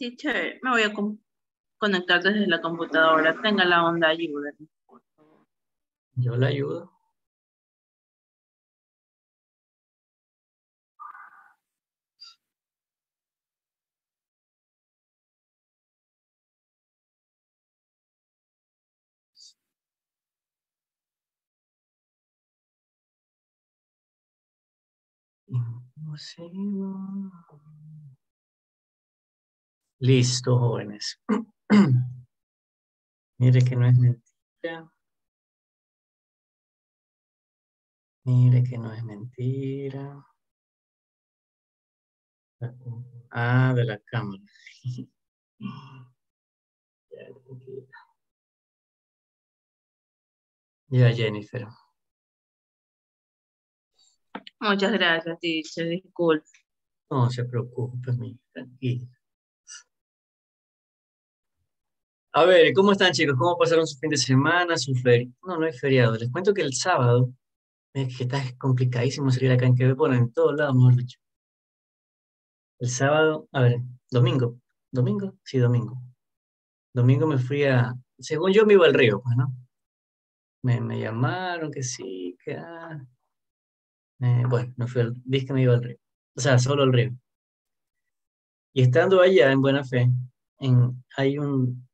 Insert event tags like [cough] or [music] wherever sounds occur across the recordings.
Teacher, me voy a con- conectar desde la computadora. Tenga la onda, ayúdenme. Yo la ayudo. Imposible. Listo, jóvenes. [clears throat] Mire que no es mentira. Mire que no es mentira. Ah, de la cámara. [laughs] Ya, Jennifer. Muchas gracias, teacher. Disculpe. No se preocupe, mi, tranquila. A ver, ¿cómo están chicos? ¿Cómo pasaron su fin de semana, su feriado? No, no es feriado. Les cuento que el sábado, es que está complicadísimo salir acá en que bueno, en todos lados, mejor dicho. El sábado, a ver, domingo. ¿Domingo? Sí, domingo. Domingo me fui a, según yo me iba al río, pues, ¿no? Me, me llamaron que sí, que ah. Eh, bueno, no fui al, dije que me iba al río. O sea, solo al río. Y estando allá en Buena Fe, en, hay un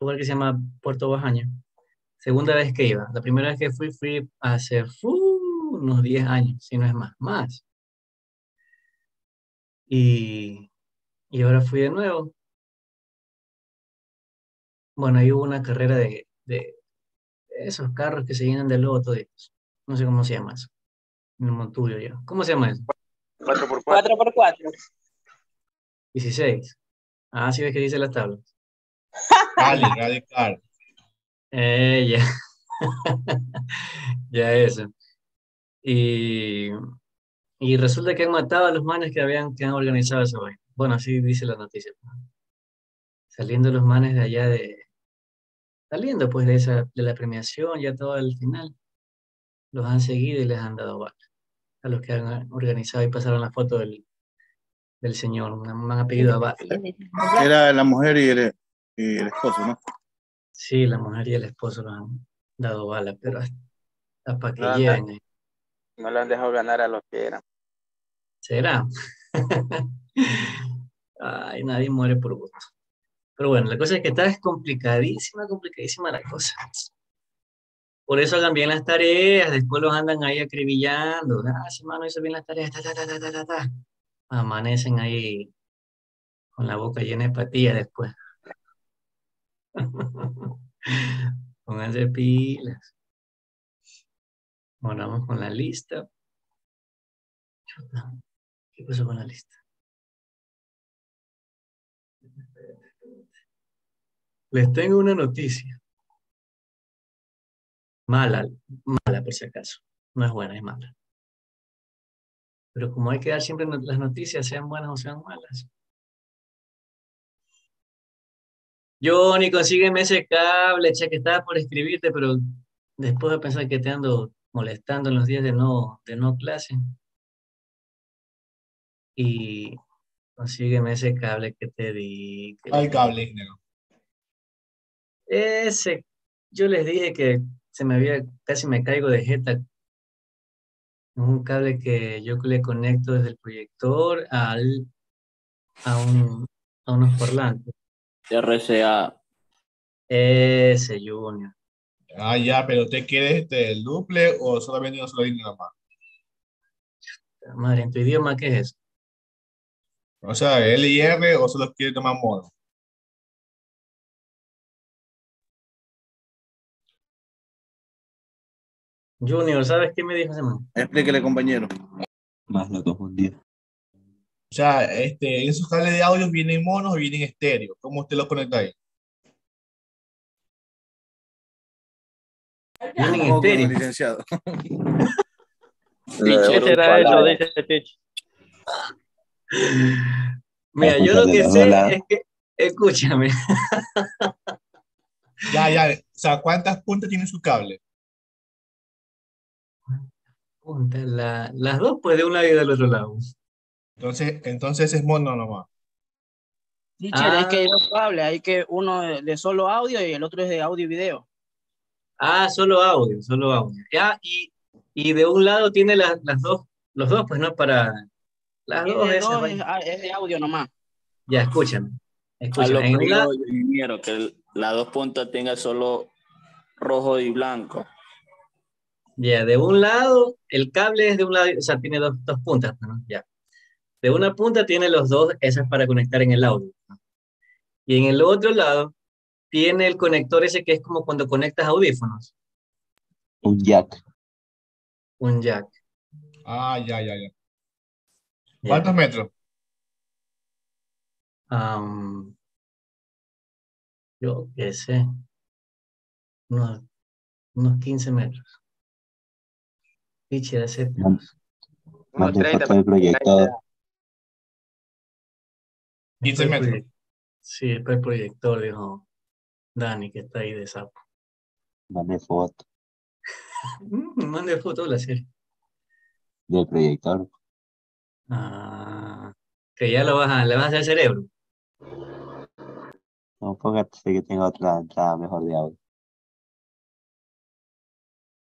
lugar que se llama Puerto Bajaña. Segunda vez que iba. La primera vez que fui, fui hace fu, unos 10 años, si no es más, más. Y, y ahora fui de nuevo. Bueno, ahí hubo una carrera de, de esos carros que se llenan de lodo toditos. No sé cómo se llama eso. En el Monturio ya. ¿Cómo se llama eso? 4x4. 4x4. 16. Ah, sí ves que dice las tablas. Rally, radical. Eh, ya. ya eso. Y, y resulta que han matado a los manes que habían que han organizado eso hoy. Bueno, así dice la noticia. Saliendo los manes de allá de. Saliendo pues de esa, de la premiación, ya todo al final. Los han seguido y les han dado balas. A los que han organizado y pasaron la foto del, del señor. Me han apellido a balas. Era la mujer y el, y el esposo, ¿no? Sí, la mujer y el esposo los han dado balas, pero hasta para que No, no. lleguen. ahí. No le han dejado ganar a los que eran. ¿Será? [laughs] Ay, nadie muere por gusto. Pero bueno, la cosa es que está es complicadísima, complicadísima la cosa. Por eso hagan bien las tareas, después los andan ahí acribillando. Ah, sí, mano, hizo bien las tareas, ta, ta, ta, ta, ta, ta, ta. Amanecen ahí con la boca llena de patillas después. [laughs] Pónganse pilas. Bueno, vamos con la lista. ¿Qué pasó con la lista? Les tengo una noticia. Mala, mala por si acaso. No es buena, es mala. Pero como hay que dar siempre las noticias, sean buenas o sean malas. Johnny, consígueme ese cable, che, que estaba por escribirte, pero después de pensar que te ando molestando en los días de no, de no clase. Y consígueme ese cable que te di. que- Hay cable, negro. Ese, yo les dije que se me había, casi me caigo de jeta. Es un cable que yo le conecto desde el proyector al, a, un, a unos parlantes. RCA. Ese, Junior. Ah, ya, pero ¿usted quiere este, el duple o solamente una sola línea nada más? Madre, ¿en tu idioma qué es eso? O sea, L y R o solo quiere tomar mono. Junior, ¿sabes qué me dijo ese man? Explíquele, compañero. Más lo confundí. O sea, este, esos cables de audio vienen monos o vienen estéreo. ¿Cómo usted los conecta ahí? Vienen ¿Cómo que no, estéreo. licenciado? ¿Qué [laughs] será eso? Dice Tich. Mira, yo lo que sé hola. es que, escúchame, Ya, ya. O sea, ¿cuántas puntas tiene su cable? punta, la- las dos pues de un lado y del otro lado. Entonces, entonces es mono nomás. Teacher, es que hay Ah. dos cables, hay que uno de, de solo audio y el otro es de audio y video. Ah, solo audio, solo audio. Ya, y, y de un lado tiene las, las dos, los dos, pues no para las dos de esas, dos, es, ah, es de audio nomás. Ya, escúchame. A Escúchame. lo En un que yo, el- las dos puntas tenga solo rojo y blanco. ya, de un lado, el cable es de un lado, o sea, tiene dos, dos puntas, ¿no? Ya de una punta tiene los dos, esas para conectar en el audio. Y en el otro lado tiene el conector ese que es como cuando conectas audífonos. Un jack. Un jack. Ah, ya, ya, ya. ¿Cuántos metros? Yo qué sé. Unos, unos 15 metros. Piche, hace. Más, más de 30, proyectado. 15. Sí, después el proyector dijo Dani, que está ahí de sapo. Mande foto. Mm, Mande foto de la serie. Del proyector. Ah, que ya lo vas le vas a hacer cerebro. No, póngate que tengo otra entrada mejor de audio.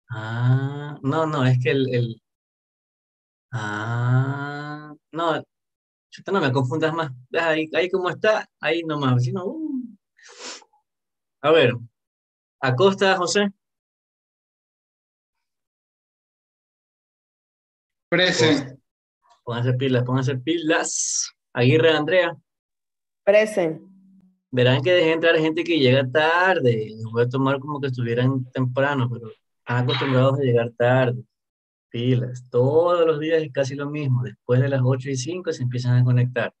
Ah, no, no, es que el, el... Ah, no, chuta, no me confundas más. Ahí, ahí como está, ahí nomás. Si no, uh. A ver, Acosta, José. Present. Pónganse pilas, pónganse pilas. Aguirre, Andrea. Present. Verán que dejé entrar gente que llega tarde. Les voy a tomar como que estuvieran temprano, pero están acostumbrados a llegar tarde. Pilas. Todos los días es casi lo mismo. Después de las 8 y 5 se empiezan a conectar.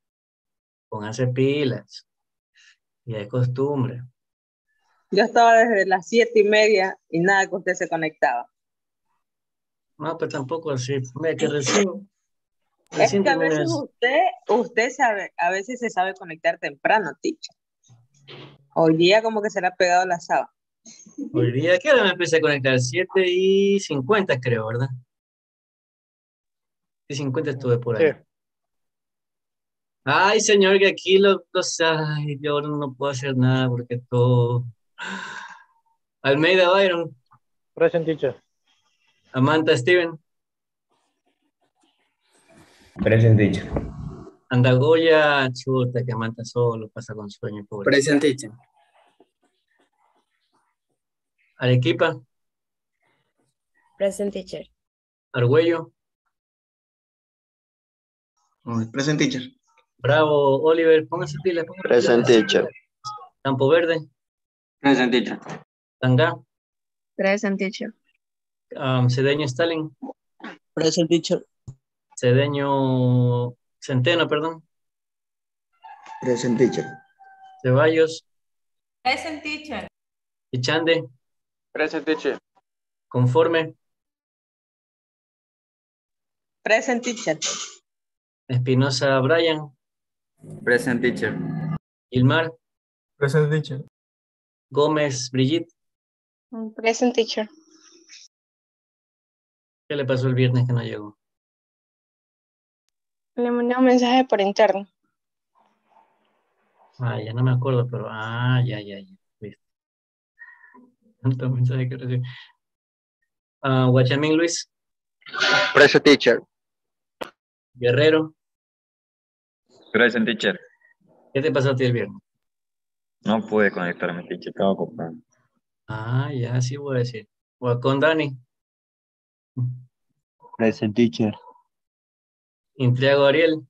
Pónganse pilas. Ya es costumbre. Yo estaba desde las siete y media y nada que usted se conectaba. No, pues tampoco así. Mira, que recién. Es que a veces usted, usted sabe, a veces se sabe conectar temprano, teacher. Hoy día como que se le ha pegado la sábana. Hoy día, ¿qué hora me empecé a conectar? 7 y 50 creo, ¿verdad? 7 y 50 estuve por ahí. Sí. Ay, señor, que aquí lo, los, ay, yo ahora no puedo hacer nada porque todo. Almeida Byron, Present teacher. Amanda Steven, Present teacher. Andagoya, chuta, que Amanda solo pasa con sueño, pobre. Present teacher. Arequipa, Present teacher. Argüello, Present teacher. Bravo, Oliver, póngase pila, póngase Present pilas. teacher. Campo Verde, Present teacher. Tangá, Present teacher. um, Cedeño Stalin, Present teacher. Cedeño Centeno, perdón, Present teacher. Ceballos, Present teacher. Ichande, Present teacher. Conforme, Present teacher. Espinosa Brian, Present teacher. Ilmar, Present teacher. Gómez Brigitte. Present teacher. ¿Qué le pasó el viernes que no llegó? Le mandé un mensaje por interno. Ah, ya no me acuerdo, pero ah, ya, ya, ya. Listo. [laughs] Tanto mensaje que recibí. Ah, Guachamín Luis, Present teacher. Guerrero, Present teacher. ¿qué te pasó a ti el viernes? No pude conectarme, teacher. Estaba ocupado. Ah, ya, sí voy a decir. Con Dani, Present teacher. Intriago Ariel,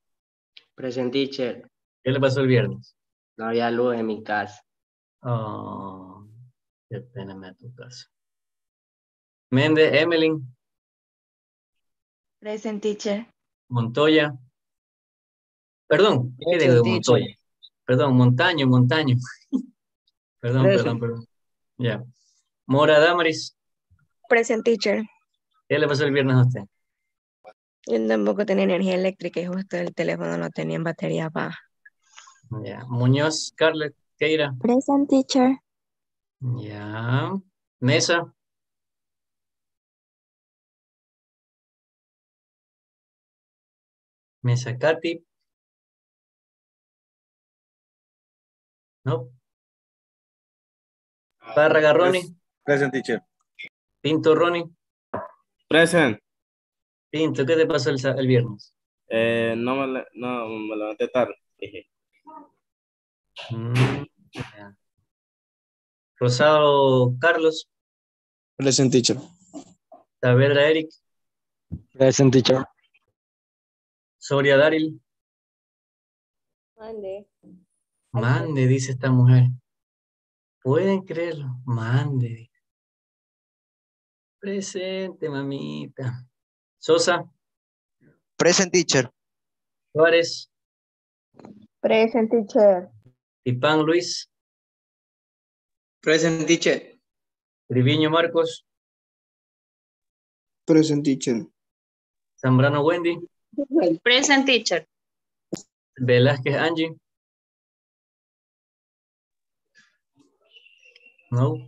Present teacher. ¿qué le pasó el viernes? No había luz en mi casa. Oh, qué pena me da tu casa. Méndez, Emeline, Present teacher. Montoya. Perdón, ¿qué Present digo teacher. Montoya? Perdón, Montaño, Montaño. [laughs] perdón, Present. perdón, perdón. Ya. Mora Damaris, Present teacher. ¿qué le pasó el viernes a usted? Yo tampoco tenía energía eléctrica y justo el teléfono lo tenía en batería baja. Ya. Muñoz, Scarlett, Keira. Present teacher. Ya. Mesa. Mesa Katy. No. Párraga Ronnie. Present teacher. Pinto Ronnie. Present. Pinto, ¿qué te pasó el, viernes? Eh, no, me, no, me levanté tarde. Mm. Rosado Carlos. Present teacher. Saavedra Eric. Present teacher. Soria Daril. Mande. Mande, dice esta mujer. ¿Pueden creerlo? Mande. Presente, mamita. Sosa. Present teacher. Suárez. Present teacher. Pipán Luis. Present teacher. Triviño Marcos. Present teacher. Zambrano Wendy. Present teacher. Velázquez Angie. No.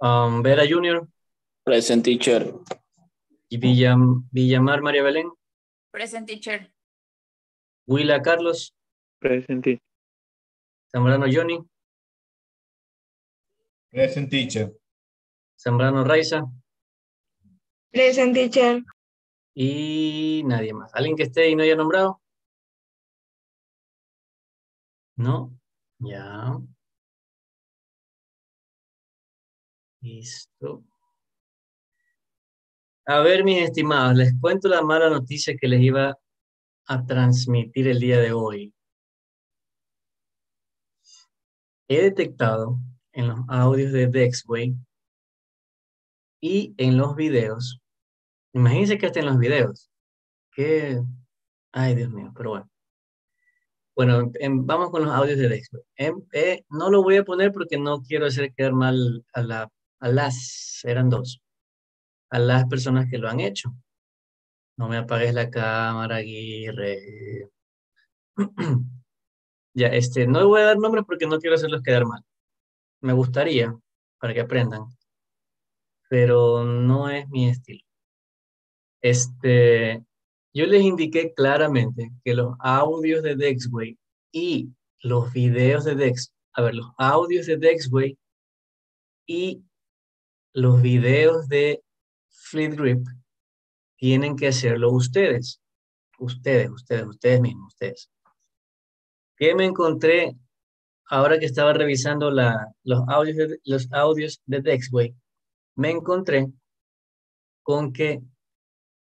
Um, Vera Junior. Present teacher. Y Villam- Villamar María Belén. Present teacher. Willa Carlos. Presente. Zambrano Johnny. Present teacher. Zambrano Raiza. Present teacher. Y nadie más. ¿Alguien que esté y no haya nombrado? No. Ya. Listo. A ver, mis estimados, les cuento la mala noticia que les iba a transmitir el día de hoy. He detectado en los audios de Dexway y en los videos Imagínense que hasta en los videos. Que, ay Dios mío, pero bueno. Bueno, em, vamos con los audios de Dexter. Em, eh, no lo voy a poner porque no quiero hacer quedar mal a, a las, eran dos, a las personas que lo han hecho. No me apagues la cámara, Aguirre. [clears throat] ya, este, no voy a dar nombres porque no quiero hacerlos quedar mal. Me gustaría, para que aprendan, pero no es mi estilo. Este, yo les indiqué claramente que los audios de Dexway y los videos de Dex, a ver, los audios de Dexway y los videos de Fleet Grip tienen que hacerlo ustedes. Ustedes, ustedes, ustedes mismos, ustedes. ¿Qué me encontré ahora que estaba revisando la, los, audios los audios de Dexway? Me encontré con que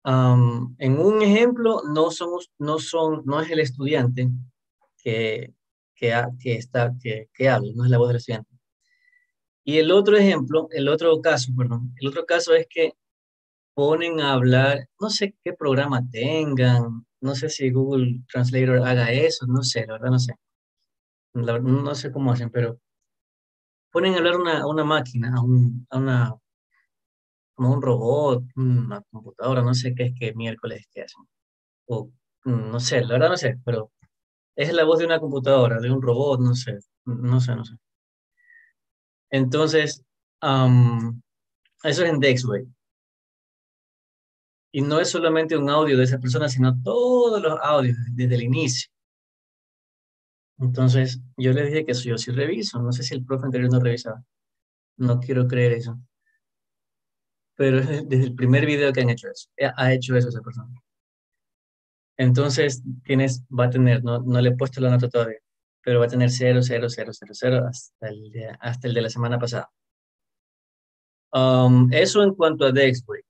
Am, en un ejemplo, no, somos, no, son, no es el estudiante que, que, que, está, que, que habla, no es la voz del estudiante. Y el otro ejemplo, el otro caso, perdón, el otro caso es que ponen a hablar, no sé qué programa tengan, no sé si Google Translator haga eso, no sé, la verdad no sé. La no sé cómo hacen, pero ponen a hablar una, a una máquina, a, un, a una como un robot, una computadora, no sé qué es que miércoles que hacen. O mm, no sé, la verdad no sé, pero es la voz de una computadora, de un robot, no sé, no sé, no sé. Entonces, am, eso es en Dexway. Y no es solamente un audio de esa persona, sino todos los audios desde el inicio. Entonces, yo les dije que eso yo sí reviso. No sé si el profe anterior no revisaba. No quiero creer eso pero es de- desde el primer video que han hecho eso, eh, ha hecho eso esa persona. Entonces, tienes, va a tener, no, no le he puesto la nota todavía, pero va a tener 0, 0, 0, 0, 0 hasta el de, hasta el de la semana pasada. Um, eso en cuanto a Dexway.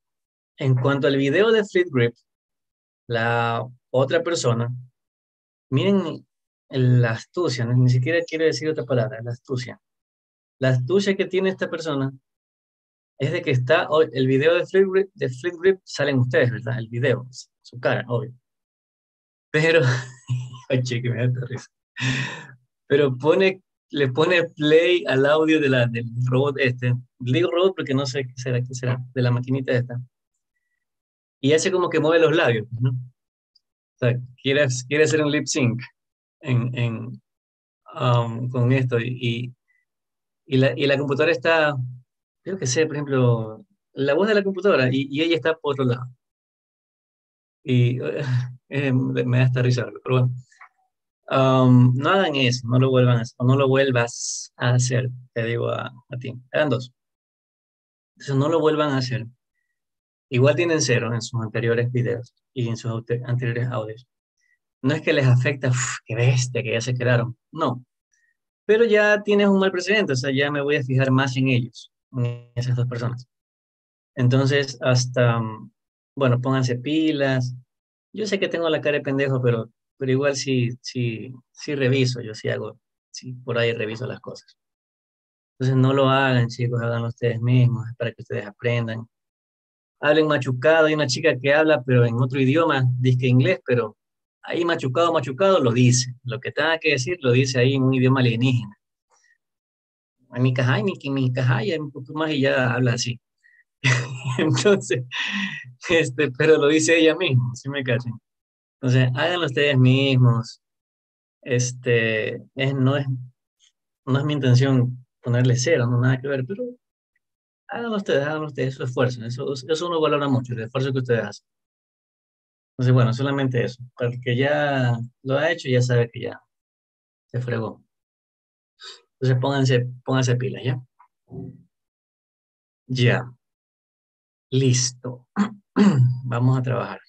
En cuanto al video de Fleet Grip, la otra persona, miren la astucia, ni siquiera quiero decir otra palabra, la astucia. La astucia que tiene esta persona es de que está, hoy el video de Flip Grip, de Flip Grip salen ustedes, ¿verdad? El video, su cara, obvio. Pero, [laughs] ay, chique, me da risa. Pero pone, le pone play al audio de la, del robot este. Digo robot porque no sé qué será, qué será, de la maquinita esta. Y hace como que mueve los labios, ¿no? O sea, quiere, quiere hacer un lip sync en, en, um, con esto. Y, y, la, y la computadora está, creo que sé, por ejemplo, la voz de la computadora y, y ella está por otro lado. Y [laughs] eh, me da esta risa, pero bueno. Um, no hagan eso, no lo vuelvan a hacer, o no lo vuelvas a hacer, te digo a, a ti. Hagan dos. Entonces no lo vuelvan a hacer. Igual tienen cero en sus anteriores videos y en sus anteriores audios. No es que les afecta, "Uf, qué bestia, que ya se quedaron. No. Pero ya tienes un mal precedente, o sea, ya me voy a fijar más en ellos, esas dos personas. Entonces, hasta, mm, bueno, pónganse pilas. Yo sé que tengo la cara de pendejo, pero, pero igual sí, sí, sí reviso, yo sí hago, sí, por ahí reviso las cosas. Entonces no lo hagan, chicos, háganlo ustedes mismos, para que ustedes aprendan. Hablen machucado, hay una chica que habla, pero en otro idioma, dice inglés, pero ahí machucado, machucado, lo dice. Lo que tenga que decir, lo dice ahí en un idioma alienígena. Mi cajay, mi mi cajay, un poco más y ya habla así. [laughs] Entonces, este, pero lo dice ella misma, ¿sí me cachan? Entonces, háganlo ustedes mismos. Este, es, no es, no es mi intención ponerle cero, no nada que ver, pero háganlo ustedes, háganlo ustedes, su esfuerzo. Eso, eso uno valora mucho, el esfuerzo que ustedes hacen. Entonces, bueno, solamente eso. Para el que ya lo ha hecho, ya sabe que ya se fregó. Entonces, pónganse, pónganse pilas, ¿ya? Ya. Listo. [clears throat] Vamos a trabajar.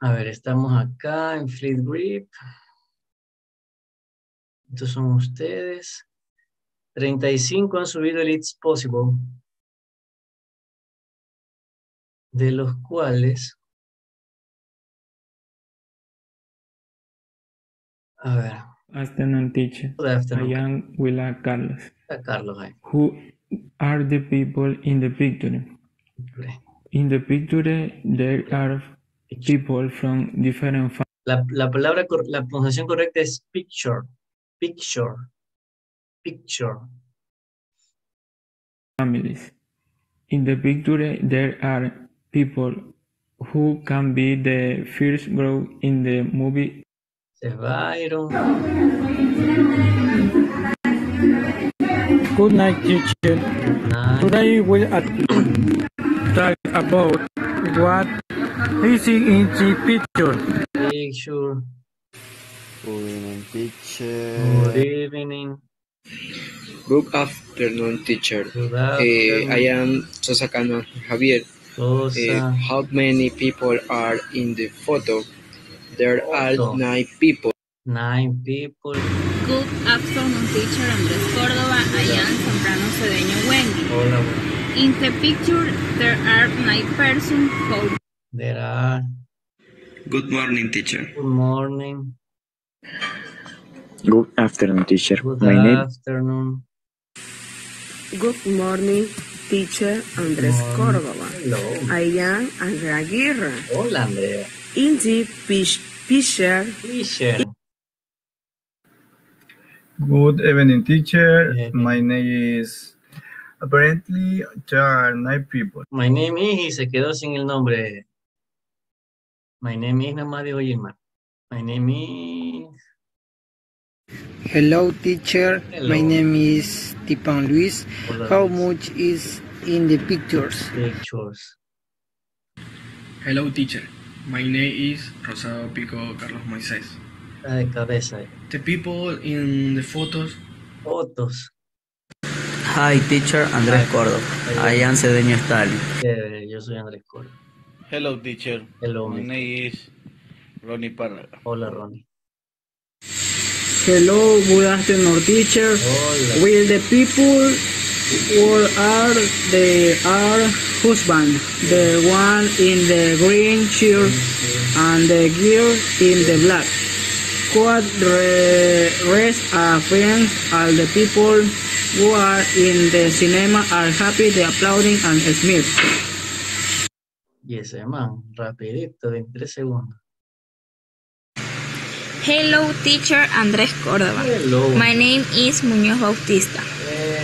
A ver, estamos acá en Fleet Grip. Estos son ustedes. 35 han subido el It's Possible. De los cuales. A ver. Afternoon, teacher. Good afternoon. I am Willa Carlos. Carlos ahí. Who are the people in the picture? In the picture, there are people from different fa- La, la palabra, la pronunciación correcta es picture. Picture. Picture. families. In the picture, there are people who can be the first group in the movie. Se Good night, teacher. Today we are talk about what is in the picture. Picture. Good evening, teacher. Good evening. Good afternoon, teacher. Good Eh, afternoon. I am Sosa Cano Javier. Sosa. Eh, how many people are in the photo? There are nine people. Nine people. Good afternoon, teacher Andrés Córdoba. I am Zambrano Cedeño Wendy. Hola, bueno. In the picture, there are nine persons who There are. Good morning, teacher. Good morning. Good afternoon, teacher. Good My name afternoon. Good morning, teacher Andrés. Córdoba. Hello. I am Andrea Aguirre. Hola, Andrea. In the pic- picture, Fisher. Good evening, teacher. My name is. Apparently, there are nine people. My name is y se quedó sin el nombre. My name is nada más Gilmar. My name is. Hello, teacher. Hello. My name is Tipan Luis. Hola, How Luis. much is in the pictures? Pictures. Hello, teacher. My name is Rosado Pico Carlos Moisés. De cabeza. eh. The people in the photos. Fotos. Hi, teacher Andrés Córdoba. I am Cedeño Stalin. Yo soy Andrés Córdoba. Hello, teacher. Hello, My name is Ronnie Párraga. Hola, Ronnie. Hello, good afternoon, teacher. Hola. Will the people who are the are husband, the one in the green shirt mm, and the girl in the black. Could the rest of friends all the people who are in the cinema are happy, they applauding and smile. Yes, man, rapidito, 23 segundos. Hello, teacher Andrés Córdoba. Hello. My name is Muñoz Bautista.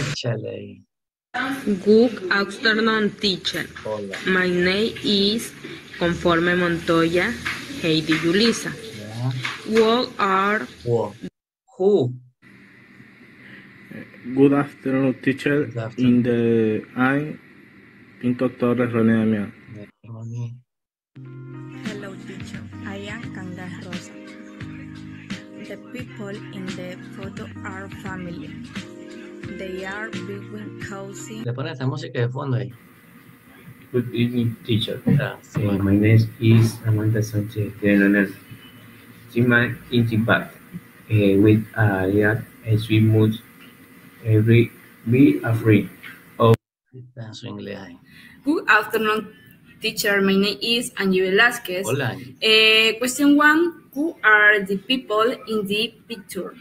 Échale. Good afternoon, teacher. Hola. My name is Conforme Montoya Heidi Yulisa. Ya. What are. Who? Good afternoon, teacher. In the I'm Pinto Torres René Damián. People in the photo are family. They are between cozy. Le ponen esta música de fondo ahí. Good evening, teacher. Ah, sí. Uh, my name is Amanda Sanchez de Leonel. Sima Impact uh, with a uh, a sweet mood. Every be afraid of. Está en su inglés ahí. Good afternoon, teacher. My name is Angie Velasquez. Hola. Uh, question one: Who are the people in the picture?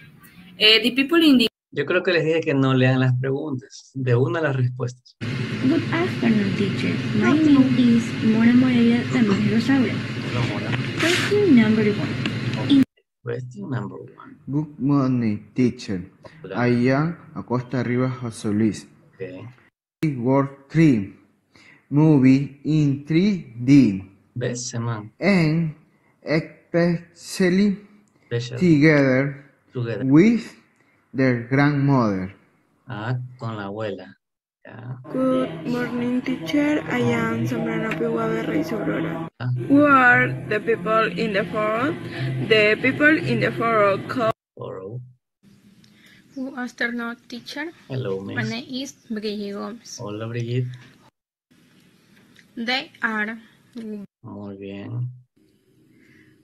Uh, the people in the Yo creo que les dije que no lean las preguntas, de una las respuestas. Good afternoon, teacher. My name is Mora Morelia Tamás Rosaura. Hola, Mora. Question number one. Question number one. Good morning, teacher. I am Acosta Rivas José Luis. Okay. World 3 movie in 3D ¿Ves, man? and especially Special. together Together. with their grandmother. Ah, con la abuela. Ya. Good morning, teacher. I am Zambrana Pihuave Reyes Aurora. Who are the people in the forum? The people in the forum call. Oro. Good afternoon, teacher. Hello, miss. My name is Brigitte Gómez. Hola, Brigitte. They are Muy bien.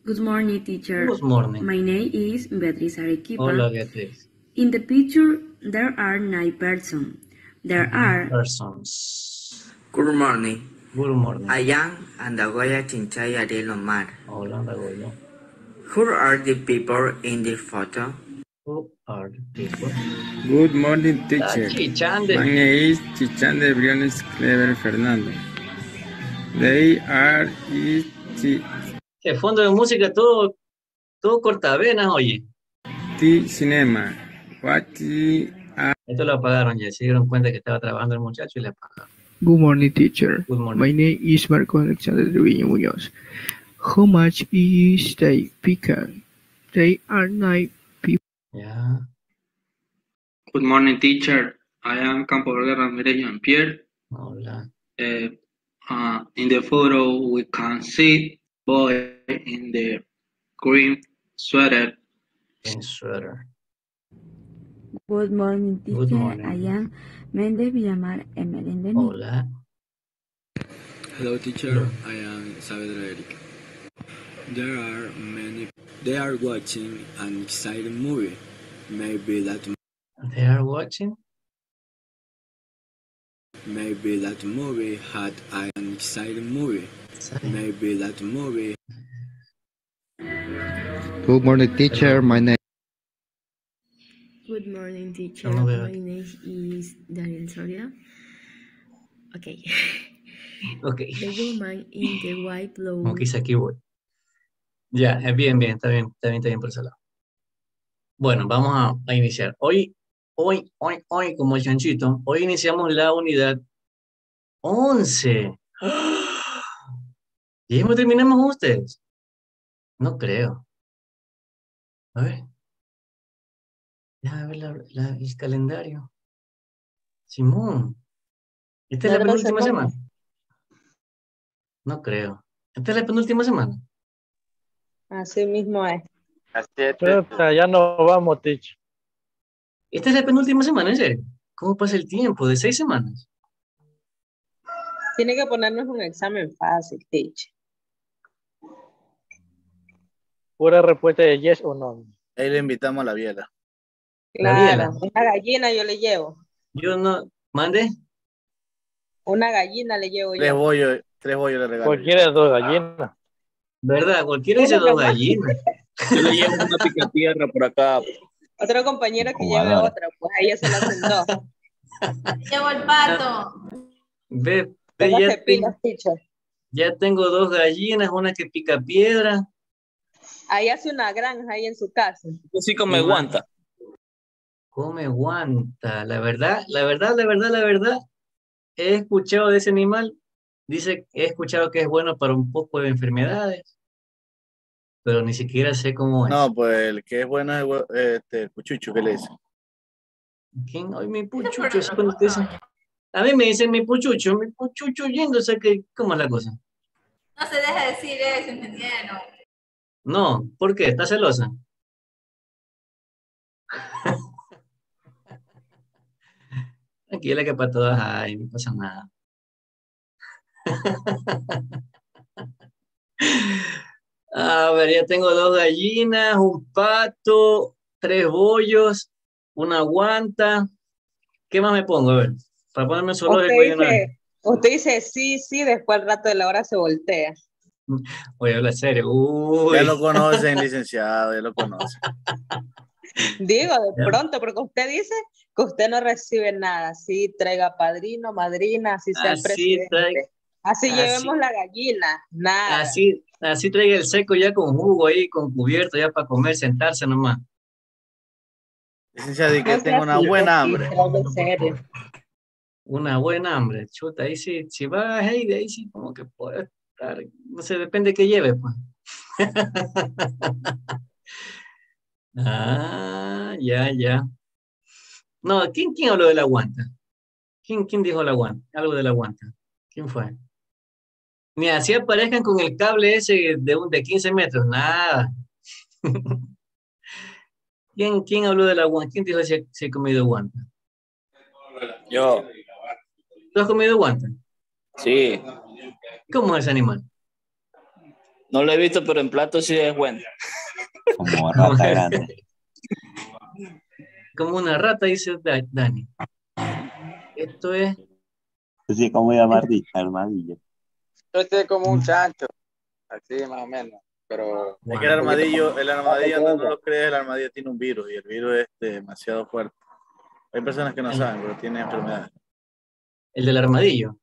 Good morning, teacher. Good morning. My name is Beatriz Arequipa. Hola, Beatriz. In the picture, there are nine persons. There are Persons. Good morning. Good morning. I am Andagoya Chinchay Ariel Omar. Hola, Andagoya. Who are the people in the photo? Who are the people? Good morning, teacher. Ah, Chichande. My name is Chichande Briones Clever Fernando. They are is El fondo de música todo, todo cortavenas, oye. the cinema. What the Esto lo apagaron ya, se dieron cuenta que estaba trabajando el muchacho y le apagaron. Good morning, teacher. Good morning. My name is Marco Alexander Treviño Muñoz. How much is they pecan? They are nine people. Ya. Good morning, teacher. I am Campo Verde Ramirez Jean Pierre. Hola. Uh, uh, in the photo, we can see boy in the green sweater. En sweater. Good morning, teacher. Good morning. I am Mendez Villamar Emelén Denis. Hola. Hello, teacher. I am Saavedra Eric. There are many. They are watching an exciting movie. Maybe that. They are watching. Maybe that movie had an exciting movie. Maybe that movie. Good morning, teacher. My name. Good morning, teacher. No. My name is Daniel Soria. Okay. [laughs] Ok. The woman in the white blouse. Como que aquí voy. Ya, es bien, bien, está bien, está bien, está bien por ese lado. Bueno, vamos a, a iniciar. Hoy, hoy, hoy, hoy, como el chanchito, hoy iniciamos la unidad 11. ¡Ah! ¿Y mismo terminamos ustedes? No creo. A ver. Déjame ver la- la- el calendario. Simón. ¿Esta es la penúltima semana. No creo. ¿Esta es la penúltima semana? Así mismo es. Así es. Ya no vamos, teacher. ¿Esta es la penúltima semana, en serio? ¿Cómo pasa el tiempo? ¿De seis semanas? Tiene que ponernos un examen fácil, teacher. Pura respuesta de yes o no. Ahí le invitamos a la biela. Claro, una gallina yo le llevo. Yo no. ¿Mande? Una gallina le llevo Tres yo. bollos, tres bollos le regalo. Cualquiera de dos gallinas. ¿Verdad? Cualquiera dice dos gallinas. Yo le llevo una picatierra por acá. Otro compañero que Como lleve otra, pues ahí se lo hacen dos. [laughs] Llevo el pato. Ve, ve, ya, pilas, ya tengo dos gallinas, una que pica piedra. Ahí hace una granja ahí en su casa. Sí, come guanta. Come guanta. La verdad, la verdad, la verdad, la verdad. He escuchado de ese animal. Dice, he escuchado que es bueno para un poco de enfermedades. Pero ni siquiera sé cómo es. No, pues el que es bueno es el hue- este, el cuchucho que le dice. ¿Quién? Ay, mi puchucho. ¿sí cuando te dicen? A mí me dicen mi puchucho, mi puchucho yendo, o sea que, ¿cómo es la cosa? No se deja decir eso, ¿entendieron? No, ¿por qué? ¿Estás celosa? [laughs] Tranquila que para todas hay, no pasa nada. [laughs] A ver, ya tengo dos gallinas, un pato, tres bollos, una guanta. ¿Qué más me pongo? A ver, para ponerme solo Usted vez. dice, usted dice sí, sí, después al rato de la hora se voltea. Voy a hablar serio. Uy. Ya lo conocen, licenciado, ya lo conocen. [laughs] Digo, de Ya. pronto, porque usted dice que usted no recibe nada. Sí, traiga padrino, madrina, así sea el Así presidente. así así- llevemos la gallina, nada. Así, así traiga el seco ya con jugo ahí, con cubierto ya para comer, sentarse nomás. Licenciado, y que tengo una buena hambre. serio. Una buena hambre, chuta, ahí sí, si va a Heide, ahí sí como que puede estar, no sé, depende que lleve, pues. [laughs] Ah, ya, ya. No, ¿quién, quién habló de la guanta? ¿Quién, quién dijo la guanta? Algo de la guanta. ¿Quién fue? Ni así aparezcan con el cable ese de, un, de 15 metros, nada. [laughs] ¿Quién, quién habló de la guanta? ¿Quién dijo si si ha comido guanta? Yo, ¿Tú has comido guanta? sí. ¿Cómo es ese animal? No lo he visto, pero en plato sí es bueno. Como rata [laughs] grande. Como una rata, dice Da- Dani. Esto es. Sí, ¿cómo llamar? Armadillo. Este es como un chancho, así más o menos, pero... Es que el armadillo, el armadillo no, no lo crees, el armadillo tiene un virus y el virus es demasiado fuerte. Hay personas que no saben, pero tienen enfermedades. El del armadillo.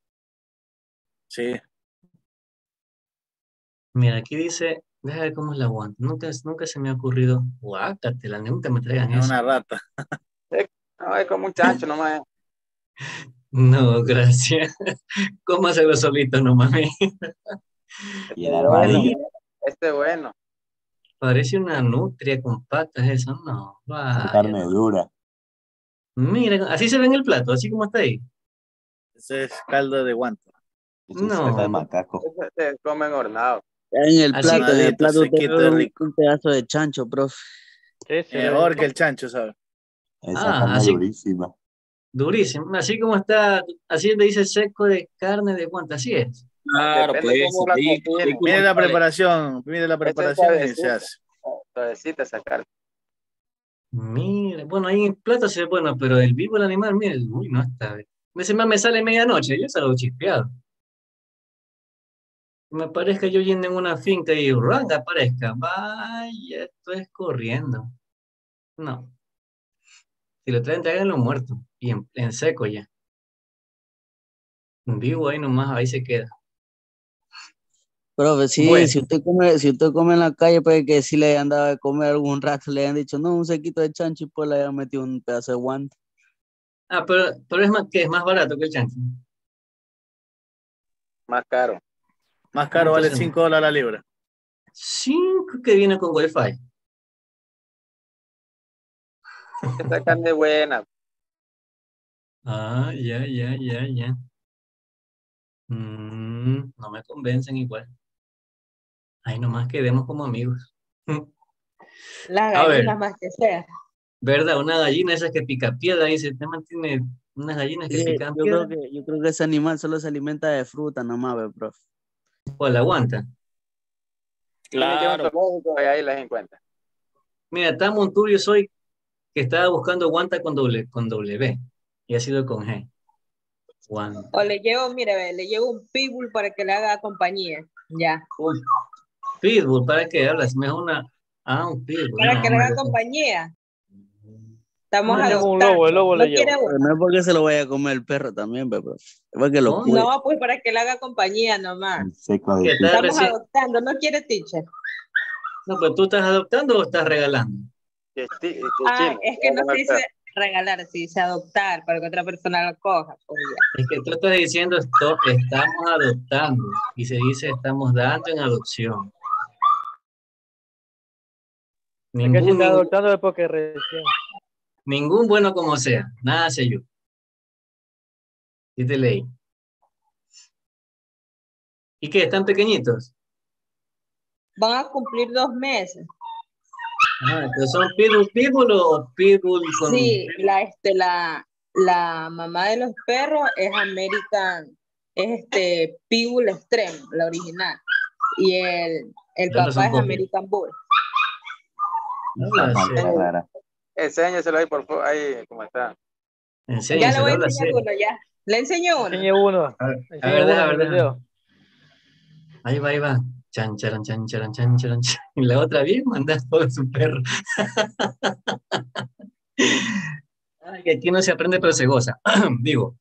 Sí. Mira, aquí dice. Deja ver cómo es la guanta. Nunca, nunca se me ha ocurrido. Guácatela, nunca me traigan Es eso. una rata. No, es como un chancho nomás. [laughs] No, gracias. [laughs] Cómaselo solito nomás. Y el armadillo. Este es bueno. Parece una nutria con patas, eso. No, vaya. carne dura. Mira, así se ve en el plato, así como está ahí. Ese es caldo de guanta. Eso es No. caca de macaco. Este se comen hornado. En el Así, plato, en el plato sequito, ve un, rico. un pedazo de chancho, profe. Mejor que el chancho, ¿sabes? Esa Ah, carne así- durísima. Durísimo. Así como está, así le dice seco de carne de guanta, así es. Claro, Depende pues. la ahí- ahí Mire la preparación, mire la preparación y se suavecita. hace. Suavecita esa carne. Mira, bueno, ahí en el plato se ve bueno, pero el vivo el animal, mire, uy, no está. Ese más me sale medianoche, yo salgo chispeado. Me parezca yo yendo en una finca y ranga aparezca. Vaya, esto es corriendo. No. Si lo traen, tráiganlo muerto y en, en seco ya. Vivo ahí nomás, ahí se queda. Profe, sí, Bueno. si usted come, si usted come en la calle, puede que sí le hayan dado de comer algún rato, le hayan dicho, no, un sequito de chancho y pues le hayan metido un pedazo de guante. Ah, pero, pero es más, que es más barato que el chancho. Más caro. Más caro vale Entonces- 5 dólares la libra. Cinco que viene con wifi. Esta carne es buena. Ah, ya, ya, ya, ya. Mm, no me convencen igual. Ay, nomás quedemos como amigos. [laughs] Las A ver. gallinas más que sea. ¿Verdad? Una gallina esa que pica piedra, dice, te mantiene unas gallinas que Sí, pican yo, creo piedra que, yo creo que ese animal solo se alimenta de fruta nomás, ve, profe. o la aguanta. Que Claro. ahí las encuentran. Mira, tan monturio soy que estaba buscando guanta con doble, con doble B y ha sido con G. Guanta. O le llevo, mire, ve, le llevo un pitbull para que le haga compañía. Ya. Uy, Pitbull, ¿para qué hablas? Mejor una. Ah, un pitbull. Para no, que le haga compañía. Estamos llevo un adoptando. lobo, el lobo ¿No le llevo. Pero no es porque se lo vaya a comer el perro también, ve, profe. Es para que lo No. No, pues para que le haga compañía nomás. Estamos recién- adoptando. ¿No quiere teacher? No, pues tú estás adoptando o estás regalando. Que esti- que Ah, chino. es que no se dice regalar, se dice adoptar para que otra persona lo coja. pues. Es que tú estás diciendo esto, estamos adoptando y se dice estamos dando en adopción. Es que si Ningún, está ningún- adoptando es porque recién. Ningún bueno como sea. Nada se yo. Sí te leí. ¿Y qué? ¿Están pequeñitos? Van a cumplir dos meses. Ah, ¿pero son pitbull, pitbull o pitbull con... Sí, la, este, la, la mamá de los perros es American, es este Pitbull Extreme, la original. Y el, el papá es. American Bull. Habla serio. Enséñaselo ahí, por favor, ahí, ¿cómo está? Ya le Enséñaselo, voy a enseñar uno, ya. Le enseño uno. Enseñe uno. A ver, a ver, en ver. Ahí va, ahí va. Chan, charan, chan, charan, chan, charan, chan. [laughs] Y la otra bien manda [laughs] todo su perro. Ay, aquí no se aprende, pero se goza. [clears throat] Digo,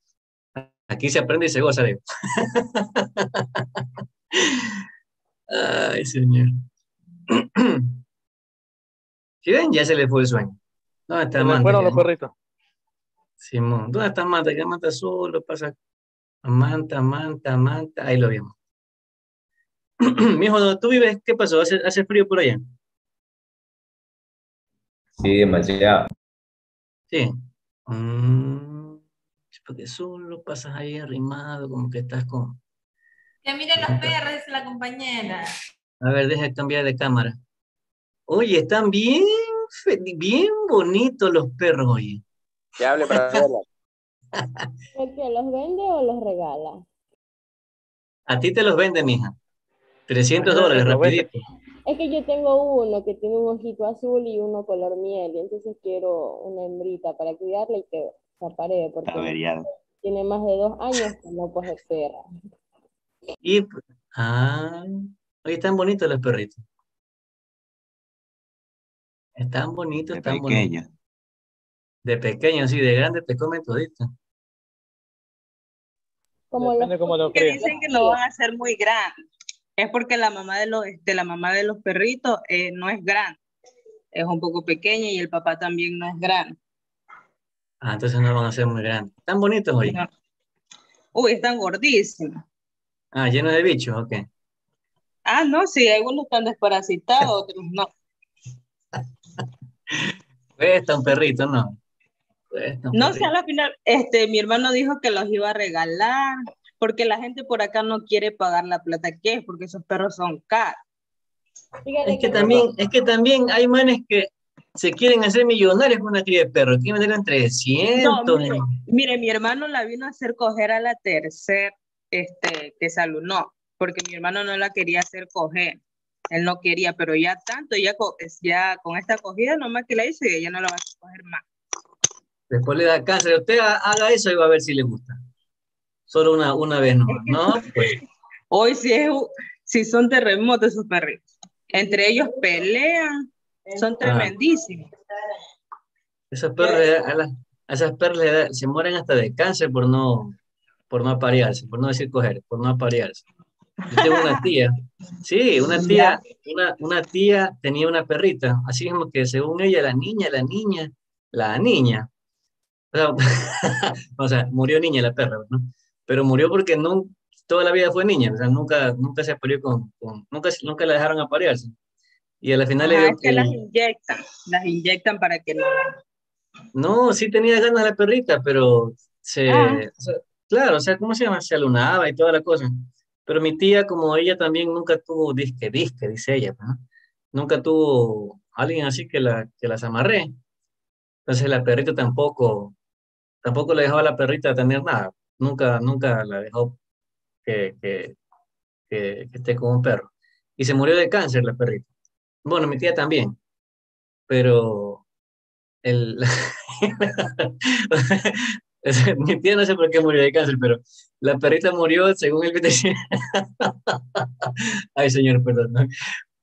aquí se aprende y se goza, digo. [laughs] Ay, señor. [clears throat] Si ven, ya se le fue el sueño. ¿Dónde está Manta? fueron los perritos. Simón, ¿dónde está Manta? Que Manta solo pasa. Manta, Manta, Manta. Ahí lo vimos. [clears throat] Mijo, ¿dónde tú vives? ¿Qué pasó? ¿Hace, hace frío por allá? Sí, demasiado. Sí. Mm, porque solo pasas ahí arrimado, como que estás con... Que miren los perros, la compañera. A ver, deja cambiar de cámara. Oye, están bien, bien bonitos los perros, oye. Que hable para [laughs] verla. ¿El que los vende o los regala? A ti te los vende, mija. 300 Ajá, dólares, lo rapidito. Es que yo tengo uno que tiene un ojito azul y uno color miel, y entonces quiero una hembrita para cuidarla y que se aparee, porque Averiado. tiene más de dos años que no coge perra. Y, ah, oye, están bonitos los perritos. Están bonitos, están bonitos. pequeño. De pequeño, sí, de grande te comen todito. Como los Depende cómo lo Que dicen que no van a ser muy grandes. Es porque la mamá de los, este, la mamá de los perritos eh, no es grande. Es un poco pequeña y el papá también no es grande. Ah, entonces no van a ser muy grandes. Están bonitos, oye. No. Uy, están gordísimos. Ah, llenos de bichos, ok. Ah, no, sí, algunos están desparasitados, [laughs] otros no. Cuesta un perrito, no. Un No perrito. a la final, este, mi hermano dijo que los iba a regalar, porque la gente por acá no quiere pagar la plata que es, porque esos perros son caros. Es que también, es que también hay manes que se quieren hacer millonarios con una cría de perros. Quieren vender en 300. No, mire, mire, mi hermano la vino a hacer coger a la tercer, este, que se alunó, porque mi hermano no la quería hacer coger. Él no quería, pero ya tanto, ya con, ya con esta cogida nomás que la hizo y ella no la va a coger más. Después le da cáncer. Usted ha- haga eso y va a ver si le gusta. Solo una, una vez nomás. No, pues. Hoy sí, es, sí son terremotos esos perritos. Entre ellos pelean, son Ah. tremendísimos. Esos perros, le da- a, las- a esas se mueren hasta de cáncer por no, por no aparearse, por no decir coger, por no aparearse. Yo tengo una tía, sí, una tía, una, una tía tenía una perrita, así mismo que según ella, la niña, la niña, la niña, o sea, [laughs] o sea, murió niña la perra, ¿no? Pero murió porque no, toda la vida fue niña, o sea, nunca, nunca se apareó con, con- nunca, nunca la dejaron aparearse. Y a la final le Ajá, dio es que las inyectan, las inyectan para que no. No, sí tenía ganas la perrita, pero se, Ah. o sea, claro, o sea, ¿cómo se llama? Se alunaba y toda la cosa. Pero mi tía, como ella también nunca tuvo disque, disque, dice ella, ¿no? Nunca tuvo alguien así que la, que las amarré. Entonces la perrita tampoco, tampoco le dejó a la perrita tener nada. Nunca, nunca la dejó que, que, que, esté con un perro. Y se murió de cáncer la perrita. Bueno, mi tía también. Pero el, [laughs] mi tía no sé por qué murió de cáncer, pero la perrita murió según el veterinario. [laughs] Ay, señor, perdón. ¿no?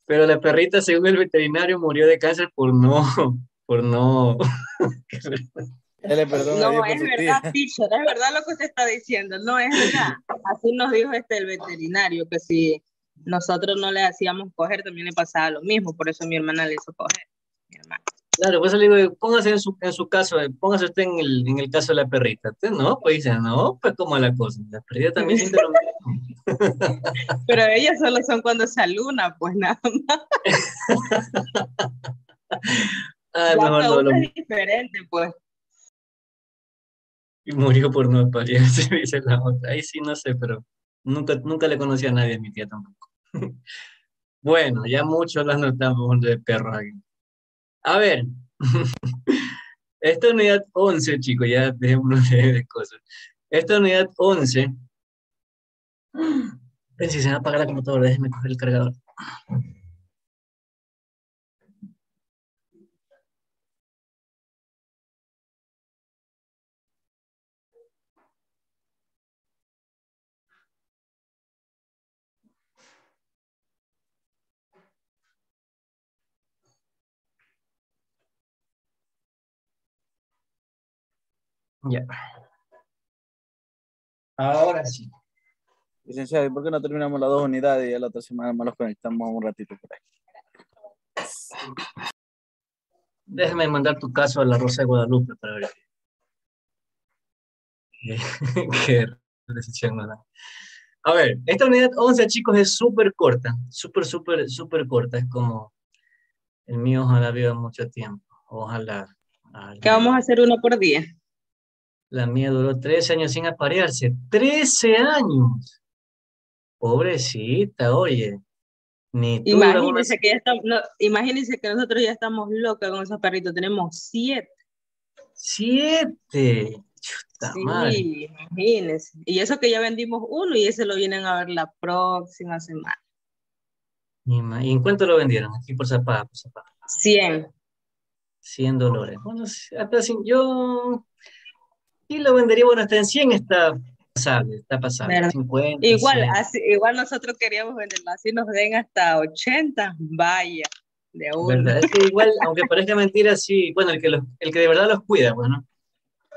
Pero la perrita, según el veterinario, murió de cáncer por no, por no. [laughs] Dele perdón a Dios No, por es verdad, tía. teacher, es verdad lo que usted está diciendo, no es verdad. Así nos dijo este el veterinario, que si nosotros no le hacíamos coger, también le pasaba lo mismo, por eso mi hermana le hizo coger. Claro, pues le digo, póngase en su, en su caso, póngase usted en el, en el caso de la perrita. Usted no, pues dice, no, pues como la cosa. La perrita también siente lo mismo. Pero ellas solo son cuando se aluna, pues nada más. [laughs] Ay, Ya mejor cada no lo- es diferente, pues. Y murió por no aparearse, [laughs] dice la otra. Ahí sí no sé, pero nunca, nunca le conocí a nadie, a mi tía tampoco. [laughs] Bueno, ya muchos las notamos de perros aquí. A ver, [laughs] esta unidad 11, chicos, ya dejémonos de, cosas. Esta unidad 11. Ven, [gasps] si se me apaga la computadora, déjenme coger el cargador. Ya. Ahora sí. Licenciado, ¿y por qué no terminamos las dos unidades y a la otra semana más los conectamos un ratito por ahí? Déjame mandar tu caso a la Rosa de Guadalupe para ver qué, [laughs] qué decisión nos da. A ver, esta unidad 11, chicos, es súper corta. Súper, súper, súper corta. Es como el mío, ojalá viva mucho tiempo. Ojalá. ojalá. ¿Qué vamos a hacer uno por día? La mía duró 13 años sin aparearse. ¡13 años! Pobrecita, oye. Ni tú Imagínense que, ya estamos, no, imagínense que nosotros ya estamos locos con esos perritos. Tenemos siete. ¡Siete! Chuta madre. Sí, imagínense. Y eso que ya vendimos uno y ese lo vienen a ver la próxima semana. ¿Y en cuánto lo vendieron? Aquí por Zapata, por Zapata. 100. 100 dólares. Bueno, hasta sin, yo sí lo vendería, bueno, hasta en 100 está pasable, está pasable. ¿Verdad? 50, Igual, 100. así, igual nosotros queríamos venderlo así, nos den hasta 80, vaya, de uno. ¿Verdad? Es que igual, [laughs] aunque parezca mentira, sí, bueno, el que, los- el que de verdad los cuida, bueno.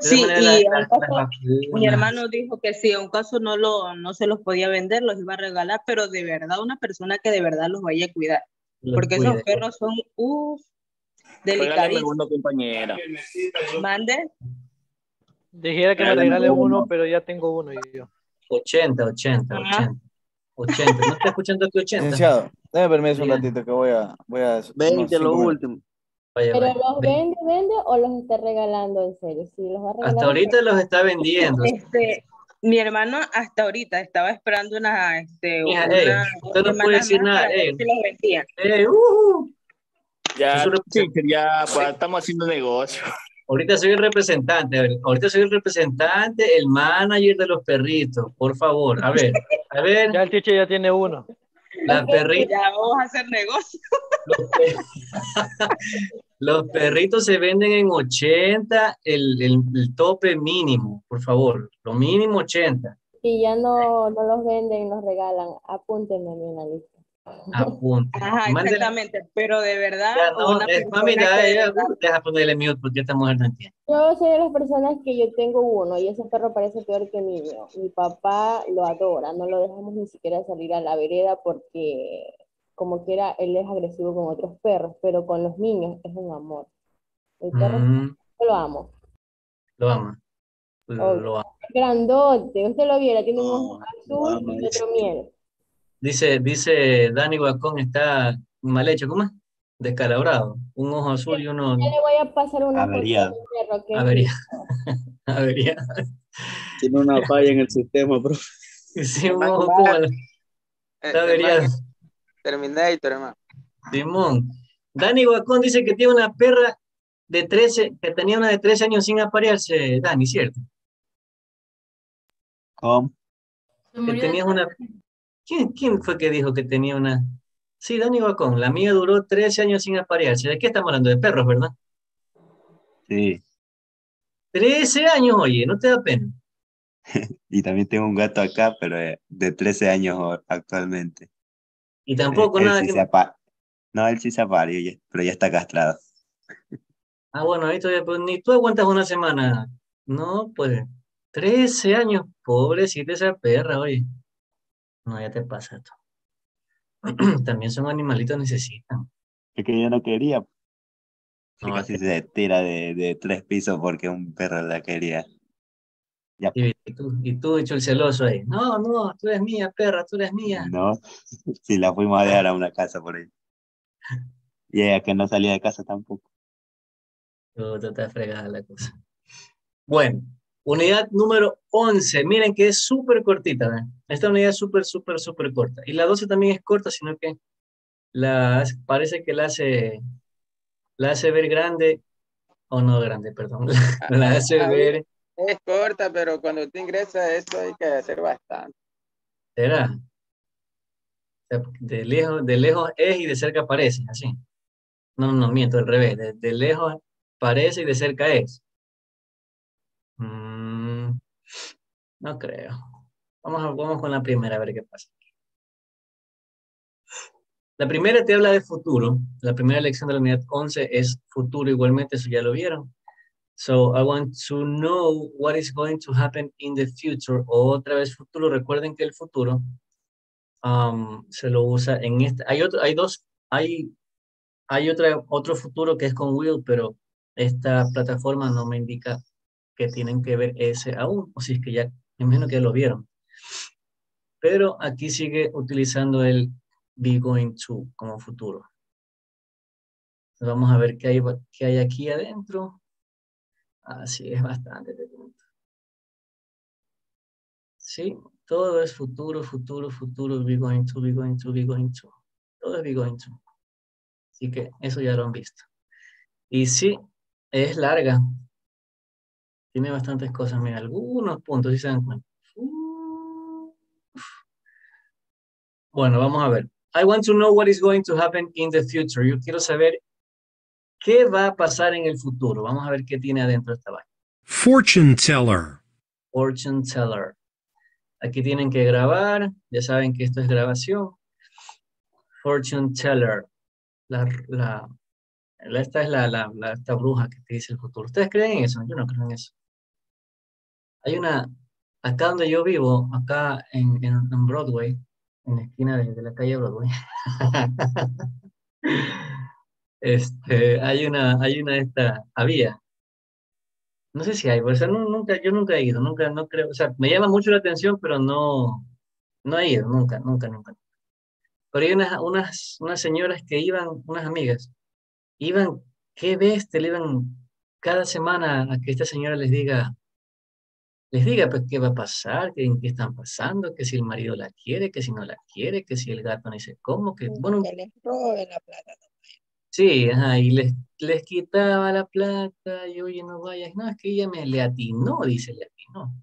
De Sí, y en las- caso- mi hermano dijo que si en un caso no, lo, no se los podía vender, los iba a regalar, pero de verdad una persona que de verdad los vaya a cuidar. los Porque cuida. esos perros son, uff, delicadísimos. Mande. Dijera que me regale uno. pero ya tengo uno yo. 80, 80, Ajá. 80. 80. ¿No está escuchando tu 80? Licenciado, déme permiso un ratito que voy a... Voy a unos 20 lo último. Vaya, Pero vaya. los Ve. vende, vende o los está regalando en serio. Si los va a regalar. Hasta ahorita los está vendiendo. Este, mi hermano hasta ahorita estaba esperando una, este, Mija, una, ey, usted no puede decir nada, ey. si los vendían. Eh, uh, Ya, sí, ya pues, estamos haciendo negocio. Ahorita soy el representante, ahorita soy el representante, el manager de los perritos, por favor. A ver, a ver, Ya el teacher ya tiene uno. la perrita, Ya vamos a hacer negocio. los, pe- [laughs] los perritos se venden en 80, el, el, el tope mínimo, por favor, lo mínimo 80. Si ya no, no los venden, los regalan, apúntenme en la lista. Apunte. [laughs] Ajá, exactamente. Pero de verdad, Ya, no, una es, mami, que ya, de ya, verdad- uh, deja ponerle mute porque esta mujer no entiende. Yo soy de las personas que yo tengo uno y ese perro parece peor que niño. Mi papá lo adora, no lo dejamos ni siquiera salir a la vereda porque como quiera él es agresivo con otros perros, pero con los niños es un amor. El perro Mm, yo lo amo. lo ama. Lo, Obvio. lo ama. Es grandote, usted lo viera, tiene un ojo lo azul y otro miel. Dice, dice Dani Guacón está mal hecho, ¿cómo es? Descalabrado. Un ojo azul y uno Yo le voy a pasar una mi perro avería. avería. [laughs] Tiene una falla en el sistema, profe. Sí, un ojo como Eh, está averiado. Terminator, hermano. Simón. Dani Guacón dice que tiene una perra de 13, que tenía una de 13 años sin aparearse, Dani, ¿cierto? ¿Cómo? Que tenías una... ¿Quién, quién fue que dijo que tenía una... Sí, Dani Guacón, la mía duró 13 años sin aparearse. ¿De qué estamos hablando? De perros, ¿verdad? Sí. 13 años, oye, ¿no te da pena? [laughs] Y también tengo un gato acá, pero eh, de 13 años actualmente. Y tampoco Eh, él nada sí que... apa- No, él sí se aparió, ya- pero ya está castrado. [laughs] Ah, bueno, ahí todavía, pues, ni tú aguantas una semana. No, pues, 13 años, pobrecita esa perra, oye. No, ya te pasa esto. [clears throat] También son animalitos, necesitan. Es que yo no quería. que No, casi se tira de, de tres pisos porque un perro la quería. Ya, Y, y tú, y tú hecho el celoso ahí. No, no, tú eres mía, perra, tú eres mía. no, si la fuimos a dejar a una casa por ahí. Y ella que no salía de casa tampoco. Puta, está fregada la cosa. Bueno, Unidad número 11. Miren que es súper cortita. ¿ven? Esta unidad es súper, súper, súper corta. Y la 12 también es corta, sino que la, parece que la hace, la hace ver grande, o no grande, perdón. [laughs] La hace Ah, ver, Es corta, pero cuando te ingresa esto hay que hacer bastante. ¿será? De lejos, de lejos es y de cerca parece, así. No, no, miento, al revés. De, de lejos parece y de cerca es. No creo. Vamos, a- vamos con la primera a ver qué pasa. La primera te habla de futuro. La primera lección de la unidad 11 es futuro igualmente, eso ya lo vieron. So I want to know what is going to happen in the future. Otra vez futuro. Recuerden que el futuro um, se lo usa en este. Hay otro, hay dos, hay, hay otra, otro futuro que es con will, pero esta plataforma no me indica que tienen que ver ese aún, o si es que ya, imagino que ya lo vieron. Pero aquí sigue utilizando el be going to como futuro. Vamos a ver qué hay, qué hay aquí adentro. Así es bastante. te cuento. Sí, todo es futuro, futuro, futuro, be going to, be going to, be going to. Todo es be going to. Así que eso ya lo han visto. Y sí, es larga. Tiene bastantes cosas, mira, algunos puntos, si se dan cuenta. Bueno, vamos a ver. I want to know what is going to happen in the future. Yo quiero saber qué va a pasar en el futuro. Vamos a ver qué tiene adentro esta vaina. Fortune teller. Fortune teller. Aquí tienen que grabar. Ya saben que esto es grabación. Fortune teller. La, la, esta es la, la, la- esta bruja que te dice el futuro. ¿Ustedes creen en eso? Yo no creo en eso. Hay una, acá donde yo vivo, acá en, en, en Broadway, en la esquina de, de la calle Broadway. [laughs] Este, hay una, hay una esta, había. No sé si hay, o sea, nu- nunca, yo nunca he ido, nunca, no creo, o sea, me llama mucho la atención, pero no, no he ido, nunca, nunca, nunca. Pero hay unas, unas, unas señoras que iban, unas amigas, iban, qué bestia, le iban cada semana a que esta señora les diga, les diga pues, qué va a pasar, qué, en qué están pasando, que si el marido la quiere, que si no la quiere, que si el gato no sé cómo, que, bueno, Que les roben la plata. Sí, ajá, y les, les quitaba la plata, y oye, no vayas, no, es que ella me le atinó, dice, le atinó.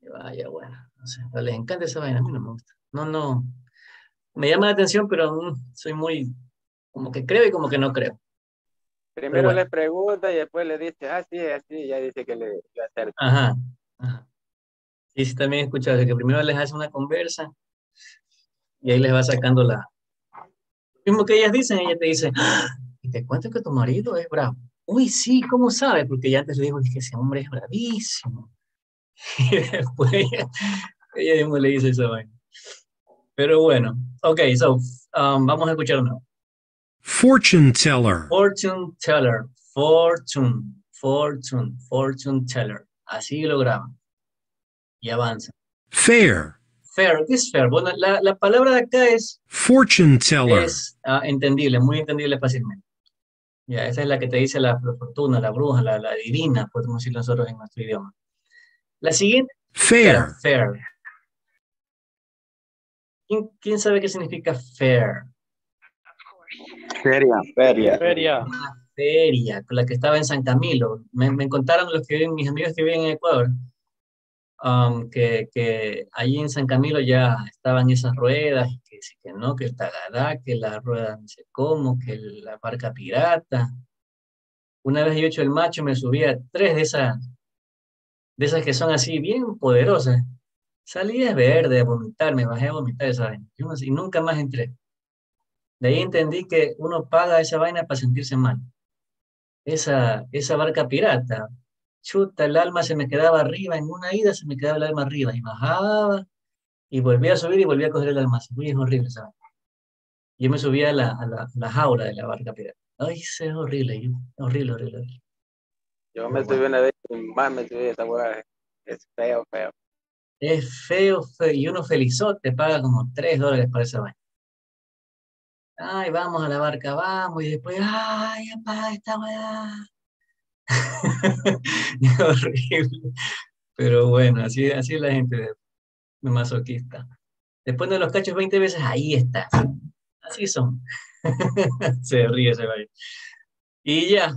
Y vaya, bueno, no sé, pero les encanta esa vaina, a mí no me gusta. No, no, me llama la atención, pero mm, soy muy, como que creo y como que no creo. Primero bueno. le pregunta y después le dice, ah, sí, así, y ya dice que le iba a hacer. Ajá, ajá. Sí, sí, también he escuchado que primero les hace una conversa y ahí les va sacando la... Lo mismo que ellas dicen, ella te dice, "Ah, y te cuento que tu marido es bravo. Uy, sí, ¿cómo sabe? Porque ya antes le digo, es que ese hombre es bravísimo. [laughs] Y después ella, ella mismo le dice esa vaina. Pero bueno, ok, so, um, vamos a escuchar uno. Fortune teller. Fortune teller, fortune, fortune, fortune teller. Así lo graban. Y avanza. Fair. Fair, ¿qué es fair? Bueno, la, la palabra de acá es, Fortune teller. es ah, entendible, muy entendible fácilmente. Ya, esa es la que te dice la fortuna, la bruja, la, la divina, podemos decir nosotros en nuestro idioma. La siguiente, Fair. fair. ¿Quién, quién sabe qué significa fair? Feria. Feria. Feria. Feria, con la que estaba en San Camilo. Me, me contaron los que viven, mis amigos que viven en Ecuador, um, que, que allí en San Camilo ya estaban esas ruedas, que que no, que el tagadá, que la rueda no sé cómo, que la barca pirata. Una vez yo he hecho el macho, me subí a tres de esas, de esas que son así bien poderosas. Salí de verde a vomitar, me bajé a vomitar esa vaina. Y nunca más entré. De ahí entendí que uno paga esa vaina para sentirse mal. Esa, esa barca pirata, chuta, el alma se me quedaba arriba, en una ida se me quedaba el alma arriba, y bajaba, y volvía a subir y volvía a coger el alma. Uy, es horrible esa vaina. Yo me subía a la, a la, a la jaula de la barca pirata. Ay, es horrible, yo- horrible, horrible, horrible. Yo me subí una vez y más me subí a esa hueá. Es feo, feo. Es feo, feo, y uno felizote paga como 3 dólares para esa vaina. Ay, vamos a la barca, vamos, y después, ay, apaga esta weá. [laughs] Horrible. Pero bueno, así, así es la gente de, de masoquista. Después de los cachos 20 veces, ahí está. Así son. [laughs] se ríe, se va. Y ya.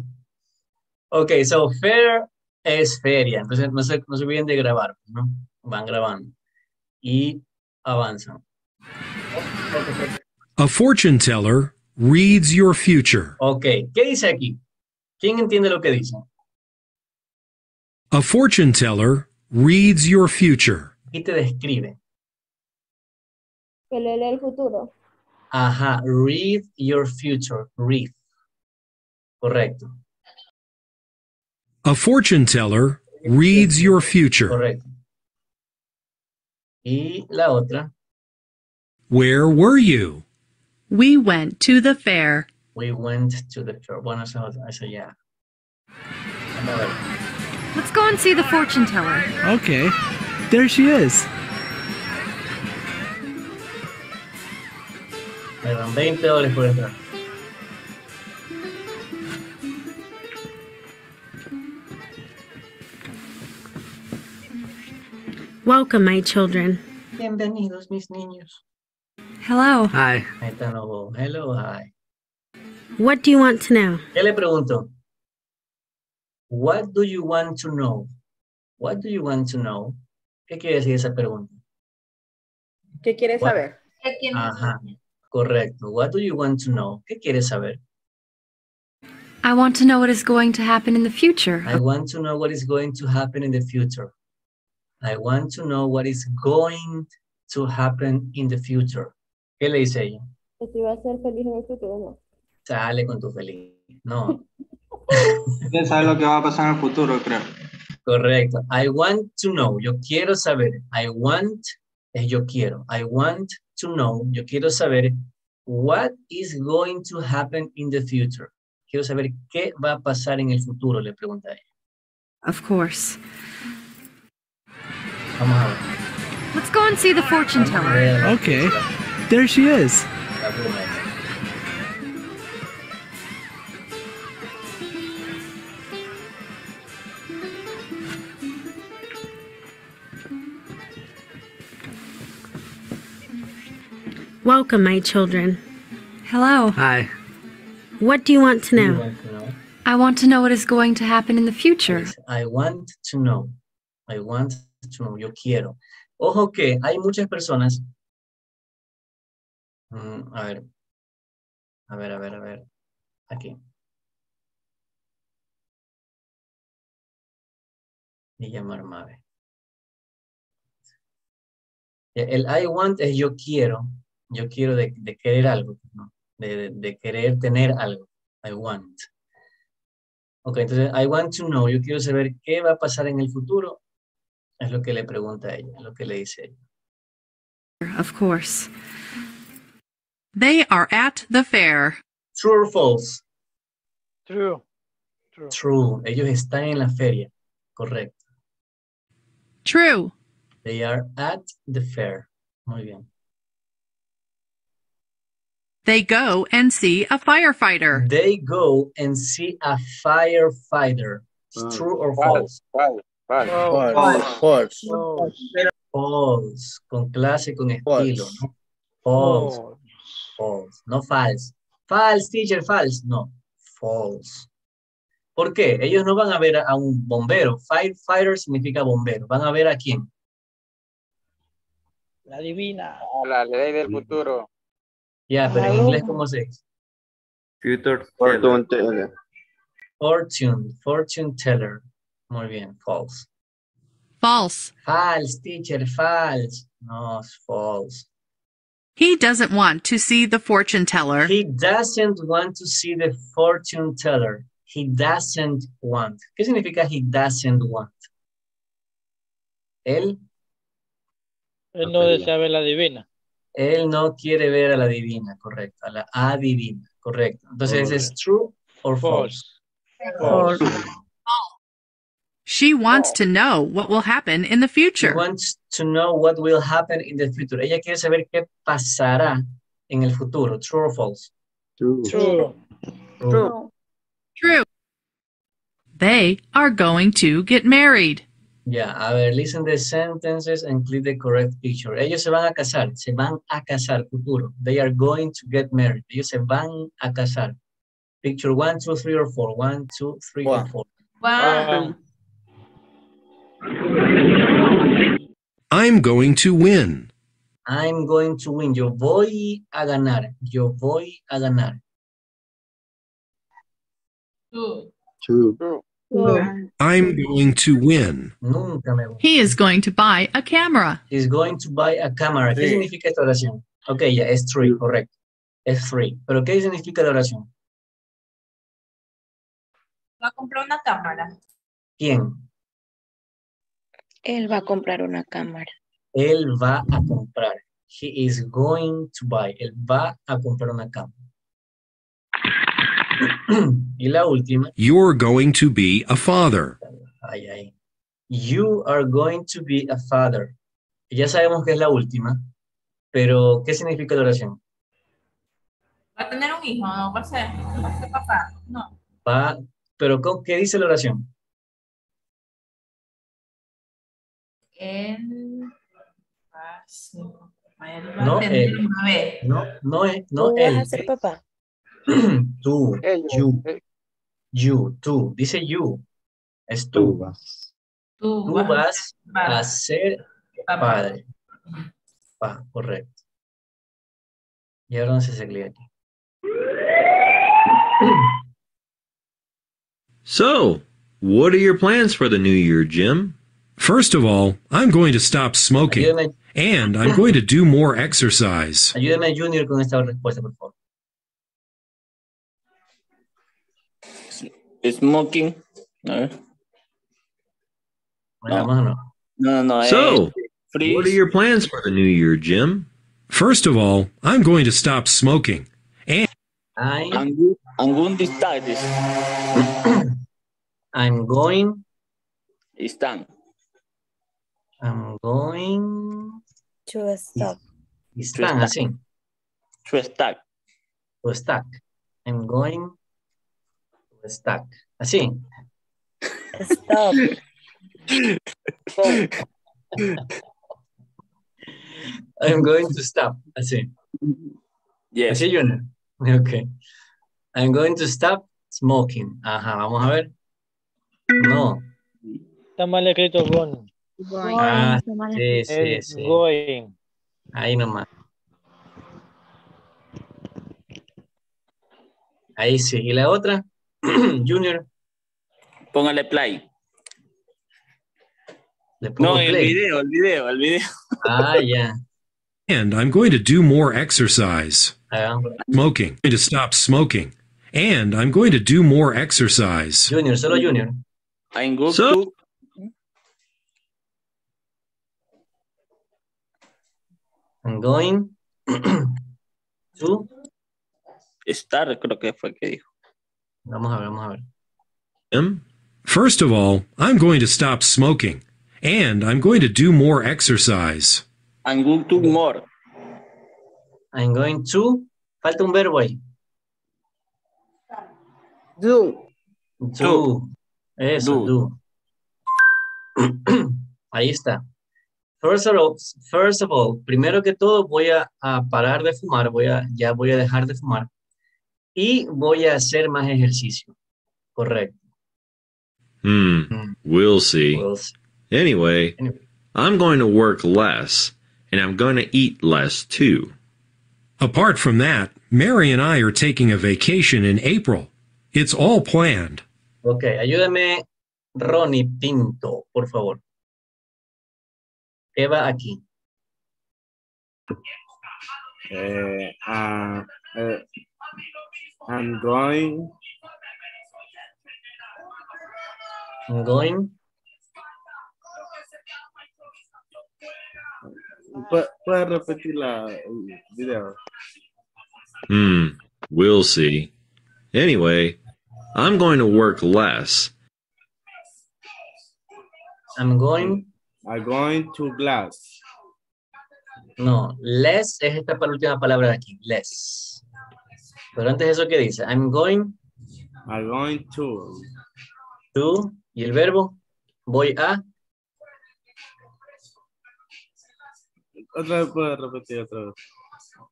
Ok, so fair es feria. Entonces no se, no se olviden de grabar, ¿no? Van grabando. Y avanzan. A fortune teller reads your future. Ok, ¿qué dice aquí? ¿Quién entiende lo que dice? A fortune teller reads your future. Y te describe. Que le lee el futuro. Ajá, read your future. Read. Correcto. A fortune teller reads your future. Correcto. Y la otra. Where were you? We went to the fair. We went to the fair. Bueno, eso, I said, yeah. a ver. Let's go and see the fortune teller. Okay, there she is. Me dan 20 dólares por entrar. Welcome, my children. Bienvenidos, mis niños. Hello. Hi. Ahí están los. Hello, hi. What do you want to know? ¿Qué le pregunto? What do you want to know? What do you want to know? ¿Qué quiere decir esa pregunta? ¿Qué quieres What- saber? Ajá, correcto. What do you want to know? ¿Qué quieres saber? I want to know what is going to happen in the future. I want to know what is going to happen in the future. I want to know what is going to happen in the future. ¿Qué le dice ella? Que si va a ser feliz en el futuro, no. Sale con tu feliz. No, [laughs] ¿Quién sabe lo que va a pasar en el futuro, creo? correcto. I want to know. Yo quiero saber. I want es yo quiero. I want to know. Yo quiero saber what is going to happen in the future. Quiero saber qué va a pasar en el futuro, le pregunta ella. Of course. Vamos a ver. Let's go and see the fortune Vamos a teller. Okay, there she is. la broma esa. Welcome, my children. Hello. Hi. What do you want to You know? want to know? I want to know what is going to happen in the future. I want to know. I want to know. Yo quiero. Ojo que hay muchas personas. Mm, a ver. A ver, a ver, a ver. Aquí. Y llamar Mave. El I want es yo quiero. Yo quiero de, querer algo. de- de querer tener algo. I want. Ok, entonces, I want to know, yo quiero saber qué va a pasar en el futuro. Es lo que le pregunta a ella, es lo que le dice ella. Of course. They are at the fair. True or false? True. True. True. Ellos están en la feria. Correcto. True. They are at the fair. Muy bien. They go and see a firefighter. They go and see a firefighter. It's mm. True or false? Oh, false, false. False. False. False. Con clase, con estilo. ¿no? False. False. No false. False, teacher, false. No. False. ¿Por qué? Ellos no van a ver a un bombero. Firefighter significa bombero. Van a ver a quién. La divina. La ley del futuro. Ya, pero en inglés, ¿cómo se dice? Future Fortune teller. Fortune. Fortune teller. Muy bien. False. False. False, teacher, false. No, false. He doesn't want to see the fortune teller. He doesn't want to see the fortune teller. He doesn't want. ¿Qué significa he doesn't want? Él, Él no desea ver la divina. él no quiere ver a la divina, correcto. A la adivina, correcto. Entonces, ¿es true or false? False. She wants to know what will happen in the future. She wants to know what will happen in the future. Ella quiere saber qué pasará en el futuro. True or false? True. True. True. They are going to get married. Ya, a ver, listen the sentences and click the correct picture. Ellos se van a casar, se van a casar, futuro. They are going to get married. Ellos se van a casar. Picture one, two, three, or four. One, two, three, or four. Wow. I'm going to win. I'm going to win. Yo voy a ganar. Yo voy a ganar. Two. Two. I'm going to win. Nunca me voy. He is going to buy a camera. He's going to buy a camera. ¿Qué Sí. significa esta oración? Ok, ya, es three, correcto. Es free. ¿Pero qué significa la oración? Va a comprar una cámara. ¿Quién? Él va a comprar una cámara. Él va a comprar. He is going to buy. Él va a comprar una cámara. [clears throat] y la última. You're going to be a father. Ay, ay. You are going to be a father. Ya sabemos que es la última, pero ¿qué significa la oración? Va a tener un hijo, no va a ser, va a ser papá. No. Va, pero ¿con- ¿qué dice la oración? Él. Él va No, él. bebé. No, no es, no Tú vas él. a ser papá. [clears throat] Tú, Ellos, you, eh, you, tú. Dice you. Es Tú tú. vas. Tú, Tú vas vas a a ser papá. padre. Pa, correcto. Y ahora dónde se se aquí. [clears throat] So, what are your plans for the new year, Jim? First of all, I'm going to stop smoking. Ayúdame, And I'm going to do more exercise. ayúdame Junior con esta respuesta, por favor. Smoking. A ver. Bueno, vamos a no. No, no, no. So, eh, what are your plans for the new year, Jim? First of all, I'm going to stop smoking. And I, I'm. [clears throat] I'm going to start this. I'm going, It's done. I'm going, To stop. están así, To start. to stack. I'm going to stack. Así. Stop. [laughs] I'm going to stop. Así. Yes. Así, Junior. Ok. I'm going to stop smoking. Ajá, vamos a ver. No. Está mal escrito con. Ah, sí, sí, sí. going. Ahí nomás. Ahí sí. ¿Y la otra? [clears throat] Junior. Póngale play. Le pongo No, el video, el video, el video. Ah, ya. and I'm going to do more exercise. Smoking. I'm going to stop smoking. And I'm going to do more exercise. Junior, solo Junior. I'm good So- to I'm going to. [clears throat] start, creo que fue que dijo. Vamos a ver, vamos a ver. Jim? First of all, I'm going to stop smoking. And I'm going to do more exercise. I'm good to more. I'm going to. Falta un verbo ahí. Do. Do. Eso, do. [clears throat] Ahí está. First of, all, first of all, primero que todo voy a, a parar de fumar, voy a, ya voy a dejar de fumar y voy a hacer más ejercicio. Correcto. Hmm. We'll see. We'll see. Anyway, Anyway. I'm going to work less, and I'm going to eat less too. Apart from that, Mary and I are taking a vacation in April. It's all planned. Ok, ayúdame Ronnie Pinto, por favor. ¿Qué va aquí? Eh, ah, eh, I'm going. I'm going. ¿Puedes puede repetir la, video? Hmm. We'll see. Anyway, I'm going to work less. I'm going. are going to class. No, less es esta última palabra de aquí, less. Pero antes eso, ¿qué dice? I'm going. I'm going to. To. ¿Y el verbo? Voy a. Otra vez puedo repetir otra vez.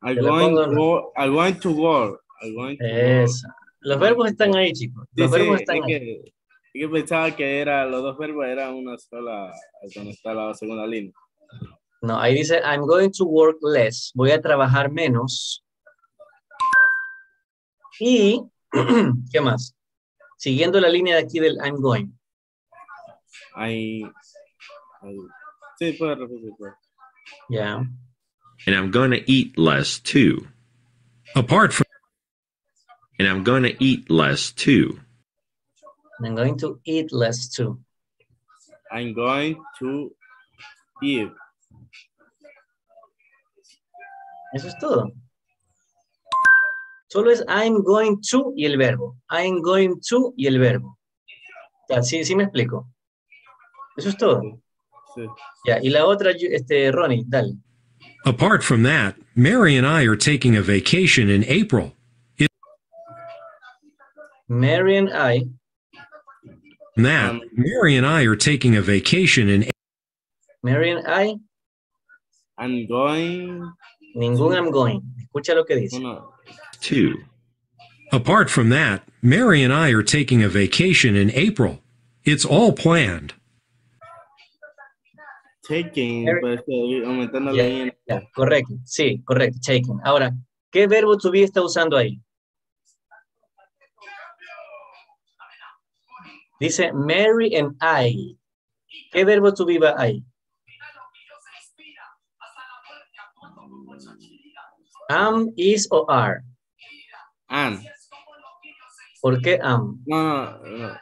I'm going, go, I'm going to work. I'm going to Esa. Los verbos están ahí, chicos. Los verbos están ahí es que pensaba que era, los dos verbos eran una sola, donde está la segunda línea. No, ahí dice, I'm going to work less. Voy a trabajar menos. Y, [clears throat] ¿qué más? Siguiendo la línea de aquí del I'm going. I, I- sí, puede repetir. puede. Ya. And I'm going to eat less too. Apart from And I'm going to eat less too. I'm going to eat less too. I'm going to eat. Eso es todo. Solo es I'm going to y el verbo. I'm going to y el verbo. Ya, sí, sí me explico. Eso es todo. Sí. Ya, y la otra, este, Ronnie, dale. apart from that, Mary and I are taking a vacation in April. It, Mary and I, from that, Mary and I are taking a vacation in Mary and I, I'm going. ningún I'm going. Escucha lo que dice. Two. Apart from that, Mary and I are taking a vacation in April. It's all planned. taking, Eric- pues, eh, aumentando Ya, la línea. correcto, sí, correcto, taken. Ahora, ¿qué verbo to be está usando ahí? Dice Mary and I. ¿Qué verbo to be va ahí? Am, is o are. An. ¿Por qué am? No, no, no.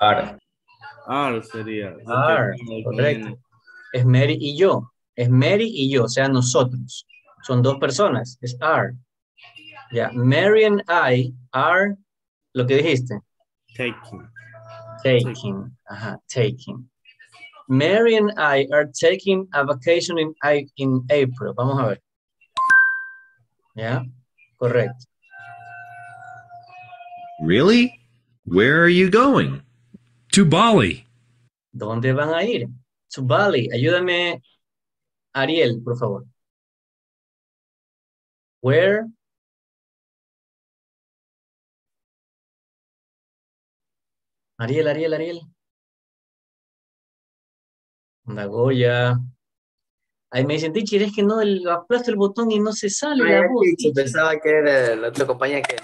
Are. Are sería. Are, correcto. Es Mary y yo. Es Mary y yo, o sea, nosotros. Son dos personas. Es are. Ya, Mary and I are lo que dijiste. Taking. Taking. Ajá, uh-huh, taking. Mary and I are taking a vacation in, in April. Vamos a ver. ¿Ya? Correcto. Really? Where are you going? To Bali. ¿Dónde van a ir? To Bali. Ayúdame, Ariel, por favor. Where? Ariel, Ariel, Ariel. Nagoya. Ay, me dicen, teacher, es que no, el, aplasto el botón y no se sale la voz. Sí, pensaba que era la otra compañía que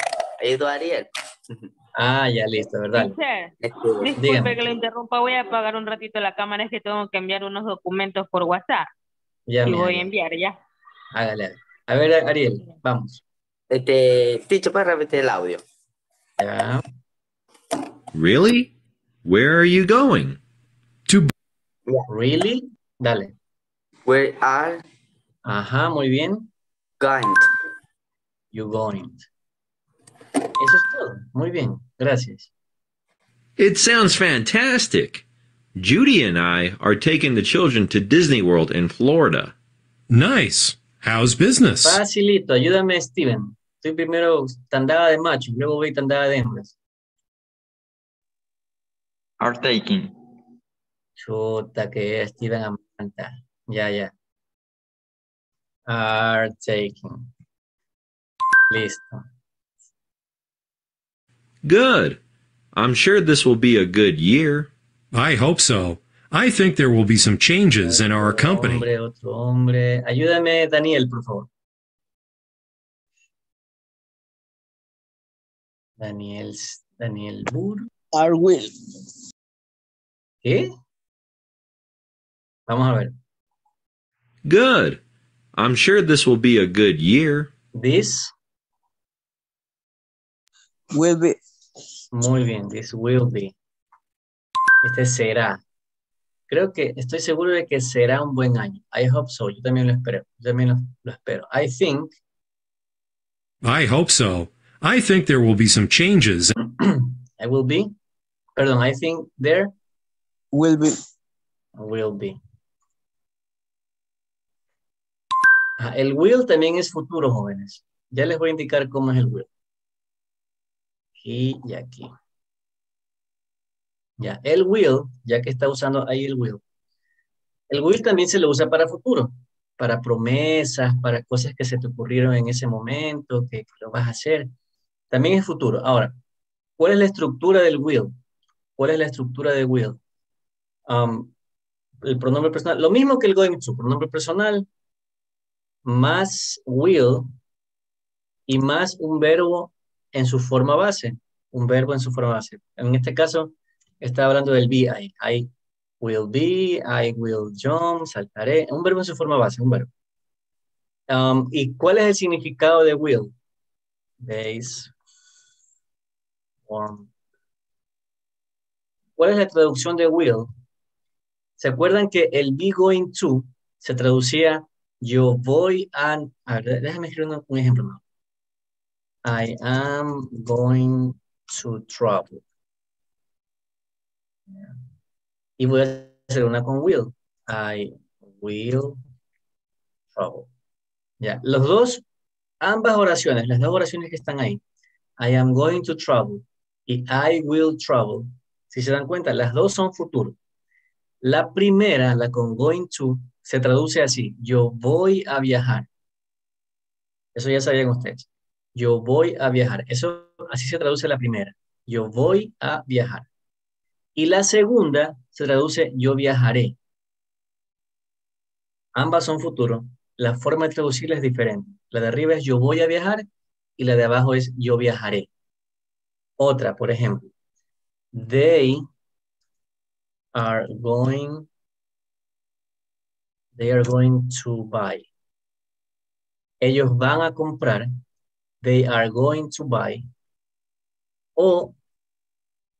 ayudó a Ariel. Ah, ya, listo, ¿verdad? Disculpe Dígame. que lo interrumpa, voy a apagar un ratito la cámara, es que tengo que enviar unos documentos por WhatsApp. Ya, y mi voy a enviar ya. Hágale. A ver, Ariel, vamos. Este, Ticho, ¿puedes repetir el audio? Ya. Really? Where are you going? To Really? Dale. Where are Ajá, muy bien. going? You going. Eso es todo. Muy bien. Gracias. It sounds fantastic. Judy and I are taking the children to Disney World in Florida. Nice. How's business? Facilito. Ayúdame, Steven. Estoy primero tandada de machos, luego voy tandada de hembras. Are taking. Chuta, que es Steven Amanta. Ya, ya. Are taking. Listo. Good. I'm sure this will be a good year. I hope so. I think there will be some changes in our company. Hombre, otro hombre. Ayúdame, Daniel, por favor. Daniel, Daniel Bur. Are will. ¿Qué? Vamos a ver. Good. I'm sure this will be a good year. This. Will be. Muy bien, this will be. Este será. Creo que estoy seguro de que será un buen año. I hope so. Yo también lo espero. Yo también lo, lo espero. I think. I hope so. I think there will be some changes. [clears throat] I will be. Perdón, I think there Will be. will be. Ah, el will también es futuro, jóvenes. Ya les voy a indicar cómo es el will. Aquí y aquí. Ya, el will, ya que está usando ahí el will. El will también se lo usa para futuro. para promesas, para cosas que se te ocurrieron en ese momento, que, que lo vas a hacer. También es futuro. Ahora, ¿cuál es la estructura del will? ¿Cuál es la estructura de will? Um, el pronombre personal, lo mismo que el going to, pronombre personal, más will y más un verbo en su forma base, un verbo en su forma base. En este caso, está hablando del be, I, I will be, I will jump, saltaré, un verbo en su forma base, un verbo. Um, ¿Y cuál es el significado de will? Base, form. ¿Cuál es la traducción de will? ¿Se acuerdan que el be going to se traducía yo voy a... A ver, déjame escribir un, ejemplo. I am going to travel. Y voy a hacer una con will. I will travel. Ya, los dos, ambas oraciones, las dos oraciones que están ahí. I am going to travel y I will travel. Si se dan cuenta, las dos son futuro. La primera, la con going to, se traduce así. Yo voy a viajar. Eso ya sabían ustedes. Yo voy a viajar. Eso así se traduce la primera. Yo voy a viajar. Y la segunda se traduce yo viajaré. Ambas son futuro. La forma de traducirla es diferente. La de arriba es yo voy a viajar y la de abajo es yo viajaré. Otra, por ejemplo. They are going they are going to buy. Ellos van a comprar. They are going to buy. O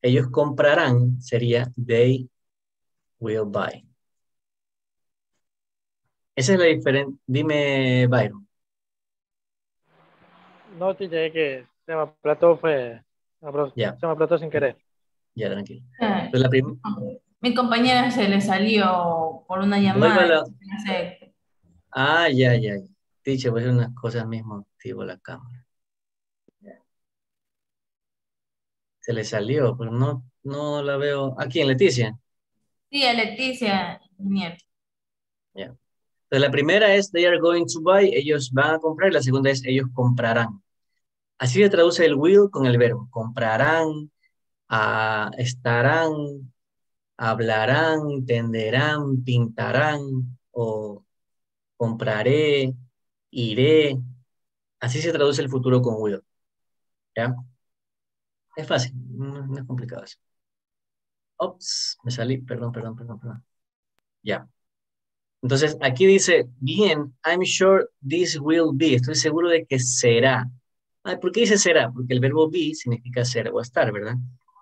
ellos comprarán sería they will buy. Esa es la diferencia. Dime, Byron. No, te que se me apretó, fue, se me se apretó sin querer. Ya, tranquilo. Entonces, la Mi compañera se le salió por una llamada. Ah, ya, ya. ya. Dicho, voy a hacer unas cosas mismo. Activo la cámara. Ya. Se le salió, pero no, no la veo. ¿A quién, Leticia? Sí, a Leticia, ingeniero. Ya. Entonces, la primera es they are going to buy, ellos van a comprar, y la segunda es ellos comprarán. Así se traduce el will con el verbo. Comprarán, estarán, hablarán, tenderán, pintarán, o compraré, iré. Así se traduce el futuro con will. ¿Ya? Es fácil, no, no es complicado eso. Ops, me salí, perdón, perdón, perdón, perdón. Ya. Entonces, aquí dice, bien, I'm sure this will be. Estoy seguro de que será. ¿por qué dice será? Porque el verbo be significa ser o estar, ¿verdad?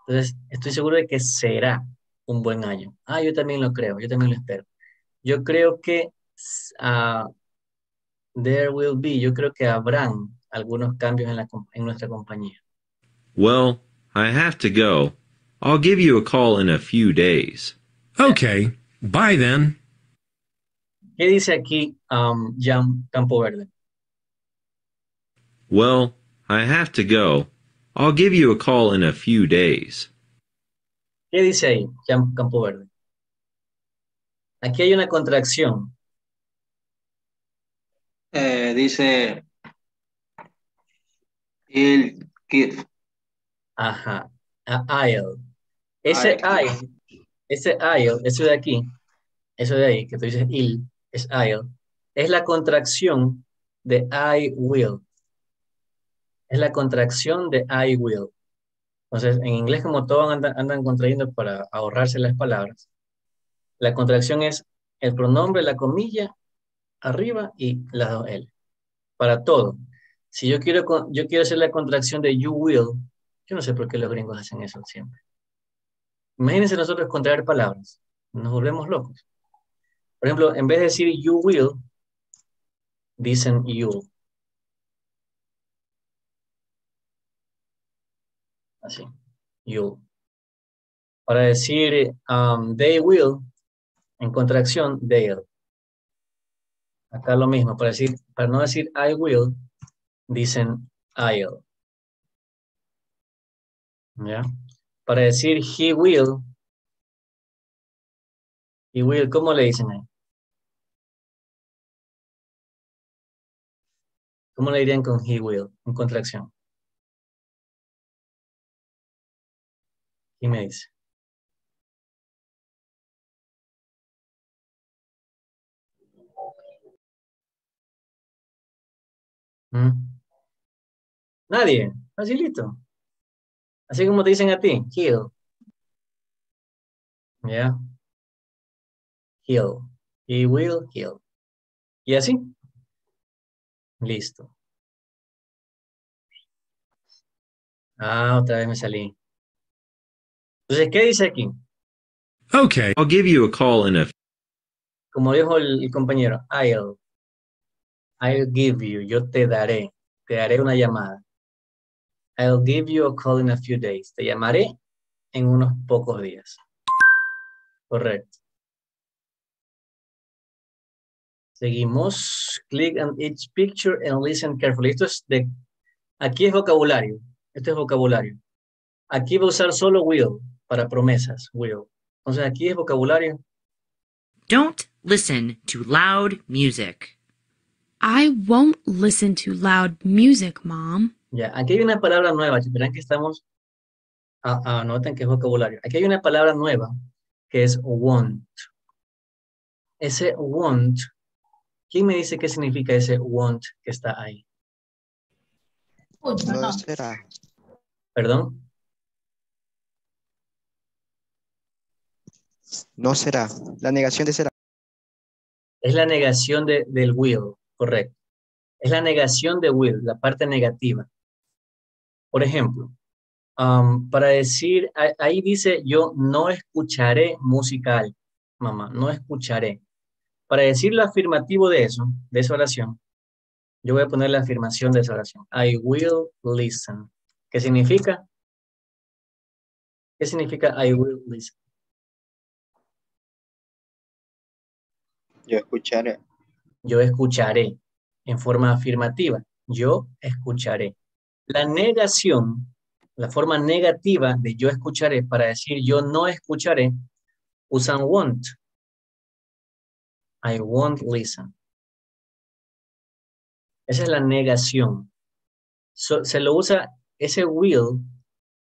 Entonces, estoy seguro de que será un buen año. Ah, yo también lo creo, yo también lo espero. Yo creo que ah, there will be, yo creo que habrán algunos cambios en, la, en nuestra compañía. Well, I have to go. I'll give you a call in a few days. Okay, bye then. ¿Qué dice aquí um, Jan Campo Verde? Well, I have to go. I'll give you a call in a few days. ¿Qué dice ahí, Campo Verde? Aquí hay una contracción. Eh, dice el kid. Ajá. A I'll. Ese I'll. I, ese I'll, eso de aquí, eso de ahí, que tú dices il, es I'll, es la contracción de I will. Es la contracción de I will. Entonces, en inglés, como todos andan, contrayendo para ahorrarse las palabras, la contracción es el pronombre, la comilla, arriba y las dos L. Para todo. Si yo quiero, yo quiero hacer la contracción de you will, yo no sé por qué los gringos hacen eso siempre. Imagínense nosotros contraer palabras. Nos volvemos locos. Por ejemplo, en vez de decir you will, dicen you. Así. You. Para decir um, they will, en contracción, they'll. Acá lo mismo. Para, decir, para no decir I will, dicen I'll. ¿Ya? Para decir he will, he will, ¿cómo le dicen ahí? ¿Cómo le dirían con he will en contracción? ¿Quién me dice? ¿Mm? Nadie, facilito. Así como te dicen a ti, heal. ¿Ya? Heal. He will heal. ¿Y así? Listo. Ah, otra vez me salí. Entonces, ¿qué dice aquí? Okay. I'll give you a call in a Como dijo el, el compañero, I'll. I'll give you, yo te daré, te daré una llamada. I'll give you a call in a few days. Te llamaré en unos pocos días. Correcto. Seguimos. Click on each picture and listen carefully. Esto es de, aquí es vocabulario. Este es vocabulario. Aquí va a usar solo will para promesas, will. Entonces aquí es vocabulario. Don't listen to loud music. I won't listen to loud music, Mom. Ya, aquí hay una palabra nueva. Verán que estamos. Ah, ah, noten que es vocabulario. Aquí hay una palabra nueva que es want. Ese want. ¿Quién me dice qué significa ese want que está ahí? No. será. ¿Perdón? No será. La negación de será. Es la negación de, del will, correcto. Es la negación de will, la parte negativa. Por ejemplo, para decir, ahí dice yo no escucharé musical, mamá, no escucharé. Para decir lo afirmativo de eso, de esa oración, yo voy a poner la afirmación de esa oración. I will listen. ¿Qué significa? ¿Qué significa I will listen? Yo escucharé. Yo escucharé en forma afirmativa. Yo escucharé. La negación, la forma negativa de yo escucharé para decir yo no escucharé, usan won't. I won't listen. Esa es la negación. So- se lo usa ese will,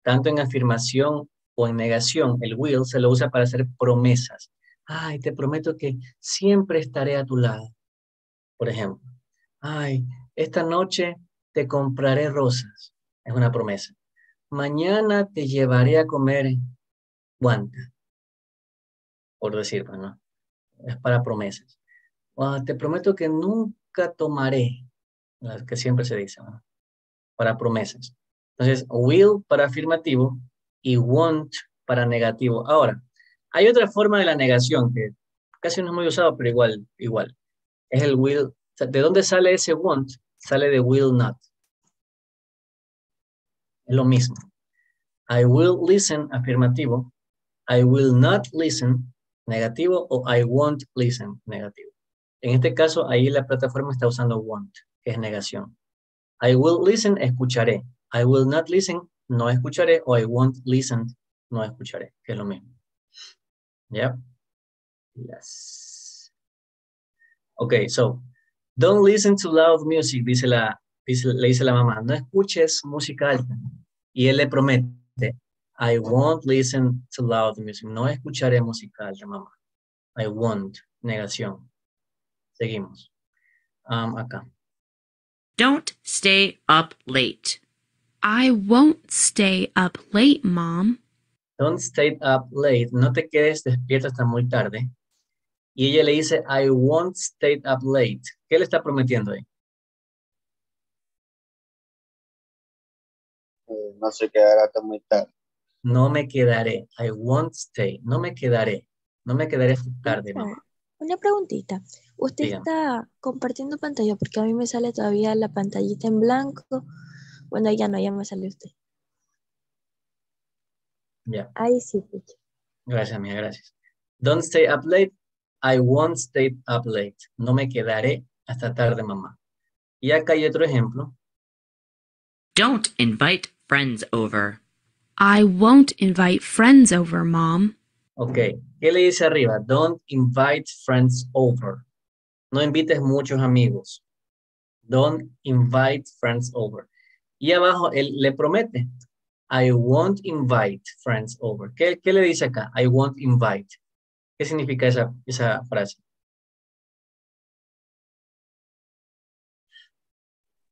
tanto en afirmación o en negación. El will se lo usa para hacer promesas. Ay, te prometo que siempre estaré a tu lado. Por ejemplo, ay, esta noche te compraré rosas. Es una promesa. Mañana te llevaré a comer guanta. Por decirlo, ¿no? Es para promesas. Ah, te prometo que nunca tomaré. Las que siempre se dice, ¿no? Para promesas. Entonces, will para afirmativo y want para negativo. Ahora, hay otra forma de la negación que casi no es muy usado, pero igual, igual. Es el will. ¿De dónde sale ese want? Sale de will not. Es lo mismo. I will listen, afirmativo. I will not listen, negativo. O I won't listen, negativo. En este caso, ahí la plataforma está usando want, que es negación. I will listen, escucharé. I will not listen, no escucharé. O I won't listen, no escucharé, que es lo mismo. ¿Ya? Yes. Okay, so, don't listen to loud music, dice la, dice, le dice la mamá, no escuches música alta. Y él le promete, I won't listen to loud music, no escucharé música alta, mamá. I won't, negación. Seguimos. Um, acá. Don't stay up late. I won't stay up late, Mom. Don't stay up late, no te quedes despierto hasta muy tarde. Y ella le dice, I won't stay up late. ¿Qué le está prometiendo ahí? Eh, no se quedará hasta muy tarde. No me quedaré. I won't stay. No me quedaré. No me quedaré hasta tarde, mamá. Una preguntita. Usted Dígame. está compartiendo pantalla porque a mí me sale todavía la pantallita en blanco. Bueno, ya no, ya me sale usted. Ya. Ahí sí. Gracias, mía, gracias. Don't stay up late. I won't stay up late. No me quedaré hasta tarde, mamá. Y acá hay otro ejemplo. Don't invite friends over. I won't invite friends over, Mom. Ok. ¿Qué le dice arriba? Don't invite friends over. No invites muchos amigos. Don't invite friends over. Y abajo él le promete. I won't invite friends over. ¿Qué, qué le dice acá? I won't invite. ¿Qué significa esa, esa frase?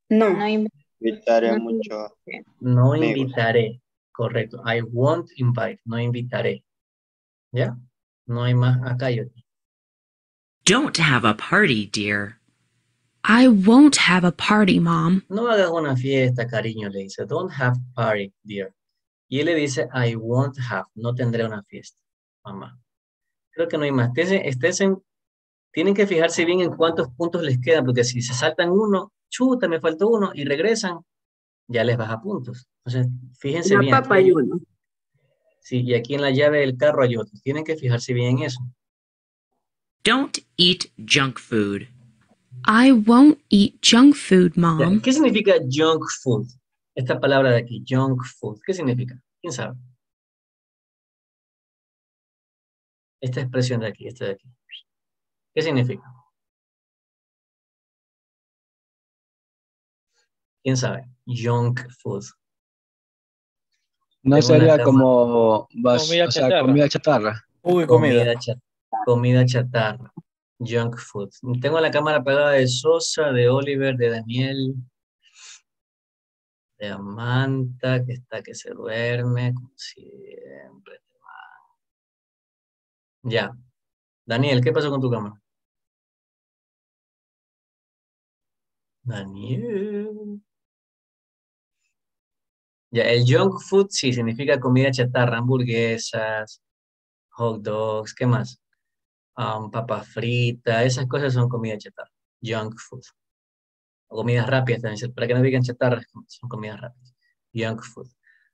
No. No Invitaré mucho. No invitaré. Correcto. I won't invite. No invitaré. ¿Ya? No hay más acá y. Don't have a party, dear. I won't have a party, Mom. No hagas una fiesta, cariño, le dice. Don't have party, dear. Y él le dice, I won't have. No tendré una fiesta, mamá. Creo que no hay más. Esténse- esténse- tienen que fijarse bien en cuántos puntos les quedan, porque si se saltan uno, chuta, me faltó uno, y regresan, ya les baja puntos. Entonces, fíjense La bien. papa aquí- hay uno. Sí, y aquí en la llave del carro hay otro. Tienen que fijarse bien en eso. Don't eat junk food. I won't eat junk food, Mom. ¿Qué significa junk food? Esta palabra de aquí, junk food. ¿Qué significa? ¿Quién sabe? Esta expresión de aquí, esta de aquí. ¿Qué significa? ¿Quién sabe? Junk food. No sería como bas- Comida o sea, chatarra. comida chatarra. Uy, Comida, comida. cha- comida chatarra. Junk food. Tengo la cámara apagada de Sosa, de Oliver, de Daniel, de Amanta, que está que se duerme, como siempre. Ya. Daniel, ¿qué pasó con tu cámara? Daniel. Ya, el junk food sí significa comida chatarra, hamburguesas, hot dogs, ¿qué más? Um, papas fritas, esas cosas son comida chatarra, junk food. O comidas rápidas también, para que no digan chatarra, son comidas rápidas. Junk food.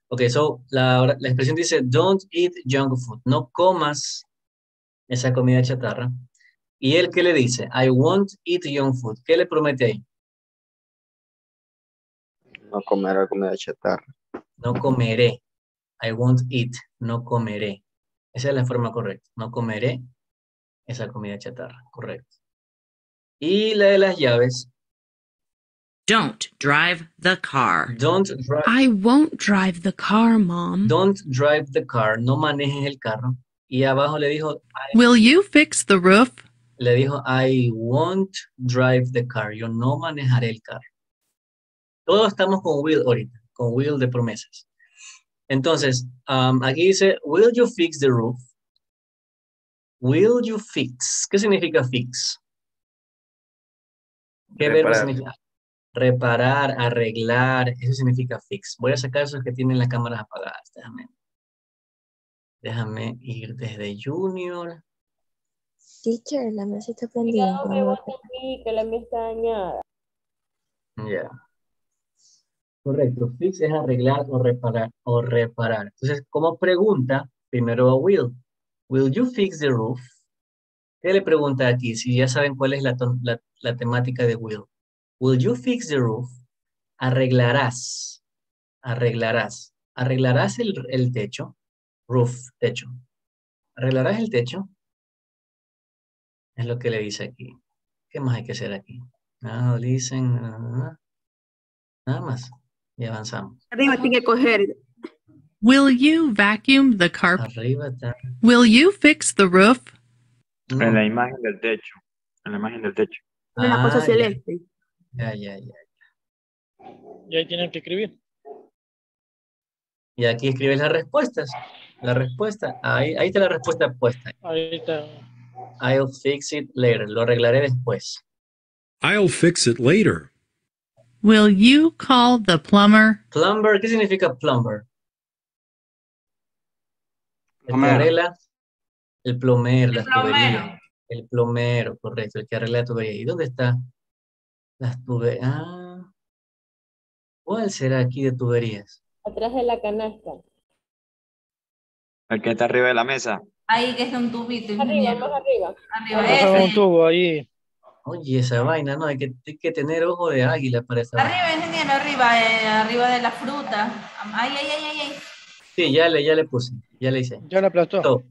Ok, so la, la expresión dice, don't eat junk food, no comas esa comida chatarra. ¿Y él qué le dice? I won't eat junk food. ¿Qué le promete ahí? No comer comida chatarra. No comeré. I won't eat. No comeré. Esa es la forma correcta. No comeré esa comida chatarra. Correcto. Y la de las llaves. Don't drive the car. Don't drive, I won't drive the car, Mom. don't drive the car. No manejes el carro. Y abajo le dijo, Will you fix the roof? le dijo, I won't drive the car. Yo no manejaré el carro. Todos estamos con will ahorita, con will de promesas. Entonces, um, aquí dice, will you fix the roof? Will you fix? ¿Qué significa fix? ¿Qué verbo significa? Reparar, arreglar, eso significa fix. Voy a sacar esos que tienen las cámaras apagadas. Déjame, déjame ir desde Junior. Teacher, la mesa está prendida. No me vote a mí, que la mía está dañada. Ya. Correcto. Fix es arreglar o reparar o reparar. Entonces, como pregunta, primero a Will. Will you fix the roof? ¿Qué le pregunta aquí? Si ya saben cuál es la, la, la temática de Will. Will you fix the roof? Arreglarás. Arreglarás. Arreglarás el, el techo. Roof, techo. ¿Arreglarás el techo? Es lo que le dice aquí. ¿Qué más hay que hacer aquí? Nada, dicen. nada, nada más. Y avanzamos. Arriba tiene que coger. Will you vacuum the carpet? Arriba está. Will you fix the roof? En la imagen del techo. En la imagen del techo. Una cosa Ah, ya. celeste. Ya, ya, ya. Y ahí tienen que escribir. Y aquí escribes las respuestas. La respuesta. Ahí, ahí está la respuesta puesta. Ahí está. I'll fix it later. Lo arreglaré después. I'll fix it later. Will you call the plumber? Plumber, ¿qué significa plumber? El que arregla, el plomero, El las plomero. tuberías. El plomero, correcto, el que arregla la tubería. ¿Y dónde está? Las tuberías. Ah, ¿cuál será aquí de tuberías? Atrás de la canasta. El que está arriba de la mesa. Ahí que está un tubito. Arriba, más arriba. Arriba. Pasaron un ese. tubo ahí. Oye, esa vaina, ¿no? Hay que, hay que tener ojo de águila para esa vaina. Arriba, ingeniero, arriba, eh, arriba de la fruta. Ay, ay, ay, ay, ay. Sí, ya le, ya le puse, ya le hice. Ya le aplastó. So,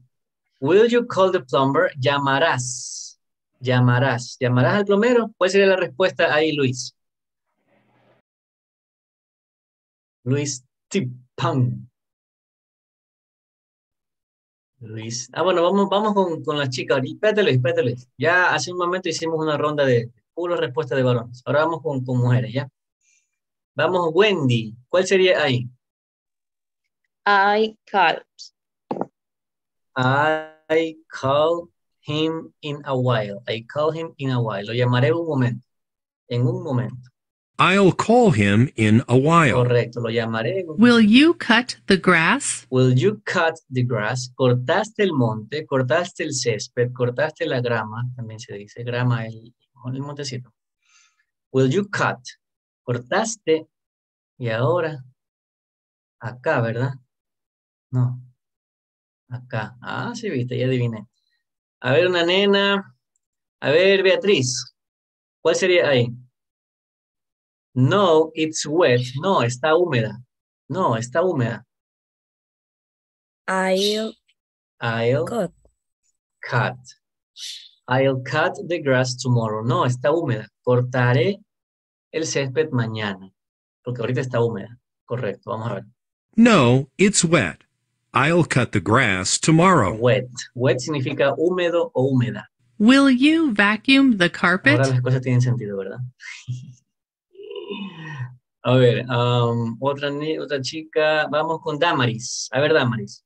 will you call the plumber? Llamarás. Llamarás. ¿Llamarás al plomero? ¿Cuál sería la respuesta ahí, Luis? Luis Tipán. Luis. Ah, bueno, vamos, vamos con, con las chicas. Espérate, Ya hace un momento hicimos una ronda de puras respuestas de varones. Ahora vamos con, con mujeres, ¿ya? Vamos, Wendy. ¿Cuál sería ahí? I call. I call him in a while. I call him in a while. Lo llamaré en un momento. En un momento. I'll call him in a while. Correcto, lo llamaré. Will you cut the grass? Will you cut the grass? Cortaste el monte, cortaste el césped, cortaste la grama, también se dice, grama, el, el montecito. Will you cut? Cortaste y ahora acá, ¿verdad? No. Acá. Ah, sí, viste, ya adiviné. A ver, una nena. A ver, Beatriz. ¿Cuál sería ahí? No, it's wet. No, está húmeda. No, está húmeda. I'll I'll cut. cut. I'll cut the grass tomorrow. No, está húmeda. Cortaré el césped mañana. Porque ahorita está húmeda. Correcto, vamos a ver. No, it's wet. I'll cut the grass tomorrow. Wet. Wet significa húmedo o húmeda. Will you vacuum the carpet? Ahora las cosas tienen sentido, ¿verdad? [laughs] A ver, um, otra, otra chica. Vamos con Damaris. A ver, Damaris.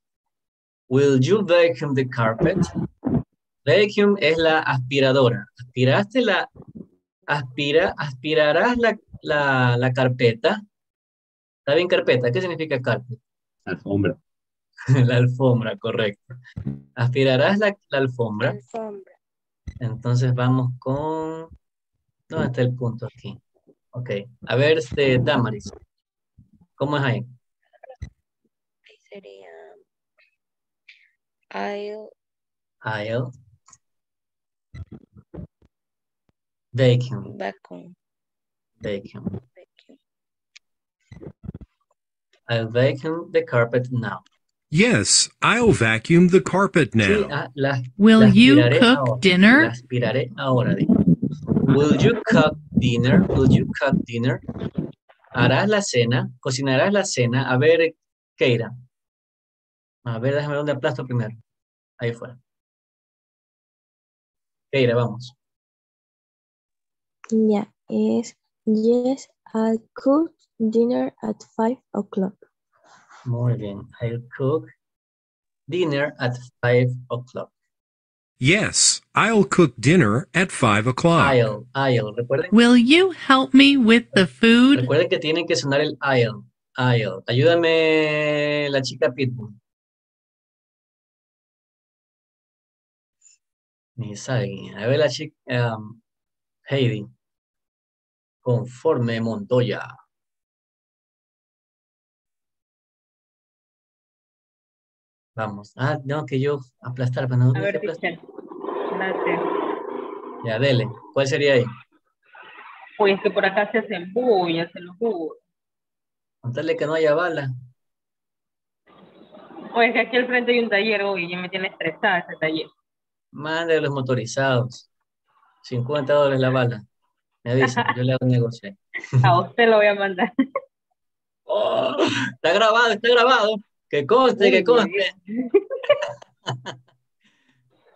Will you vacuum the carpet? Vacuum es la aspiradora. Aspiraste la, aspira, aspirarás la, la, la carpeta. ¿Está bien carpeta? ¿Qué significa carpet? Alfombra. [laughs] La alfombra, correcto. Aspirarás la, la alfombra. Alfombra. Entonces vamos con... ¿Dónde está el punto aquí? Ok. A ver, este, Damaris. ¿Cómo es ahí? Ahí sería. I'll I'll vacuum, vacuum. vacuum. I'll vacuum the carpet now. Yes, I'll vacuum the carpet Sí, now. ah, la, Will la you cook ahora. dinner? La ahora. Will you cook dinner? Will you cook dinner? Harás la cena, cocinarás la cena. A ver, Keira. A ver, déjame ver dónde aplasto primero. Ahí fue. Keira, vamos. Yeah, is yes, I'll cook dinner at five o'clock. Muy bien. I'll cook dinner at five o'clock. Yes, I'll cook dinner at five o'clock. I'll, I'll. Recuerden, Will you help me with the food? recuerden que tienen que sonar el I'll. I'll. Ayúdame la chica Pitbull. Ni sabe. A ver la chica um, Heidi. Conforme Montoya. Vamos. Ah, no, que yo aplastar, pero no A ver, aplastar. Ya, dele. ¿Cuál sería ahí? Uy, es que por acá se hacen bullas, se lo juro. Contarle que no haya bala. Oye, es que aquí al frente hay un taller, uy, ya me tiene estresada ese taller. Mande a los motorizados. 50 dólares la bala. Me avisa, yo le hago un negocio. [laughs] A usted lo voy a mandar. [laughs] Oh, está grabado, está grabado. Que conste, que conste. [laughs]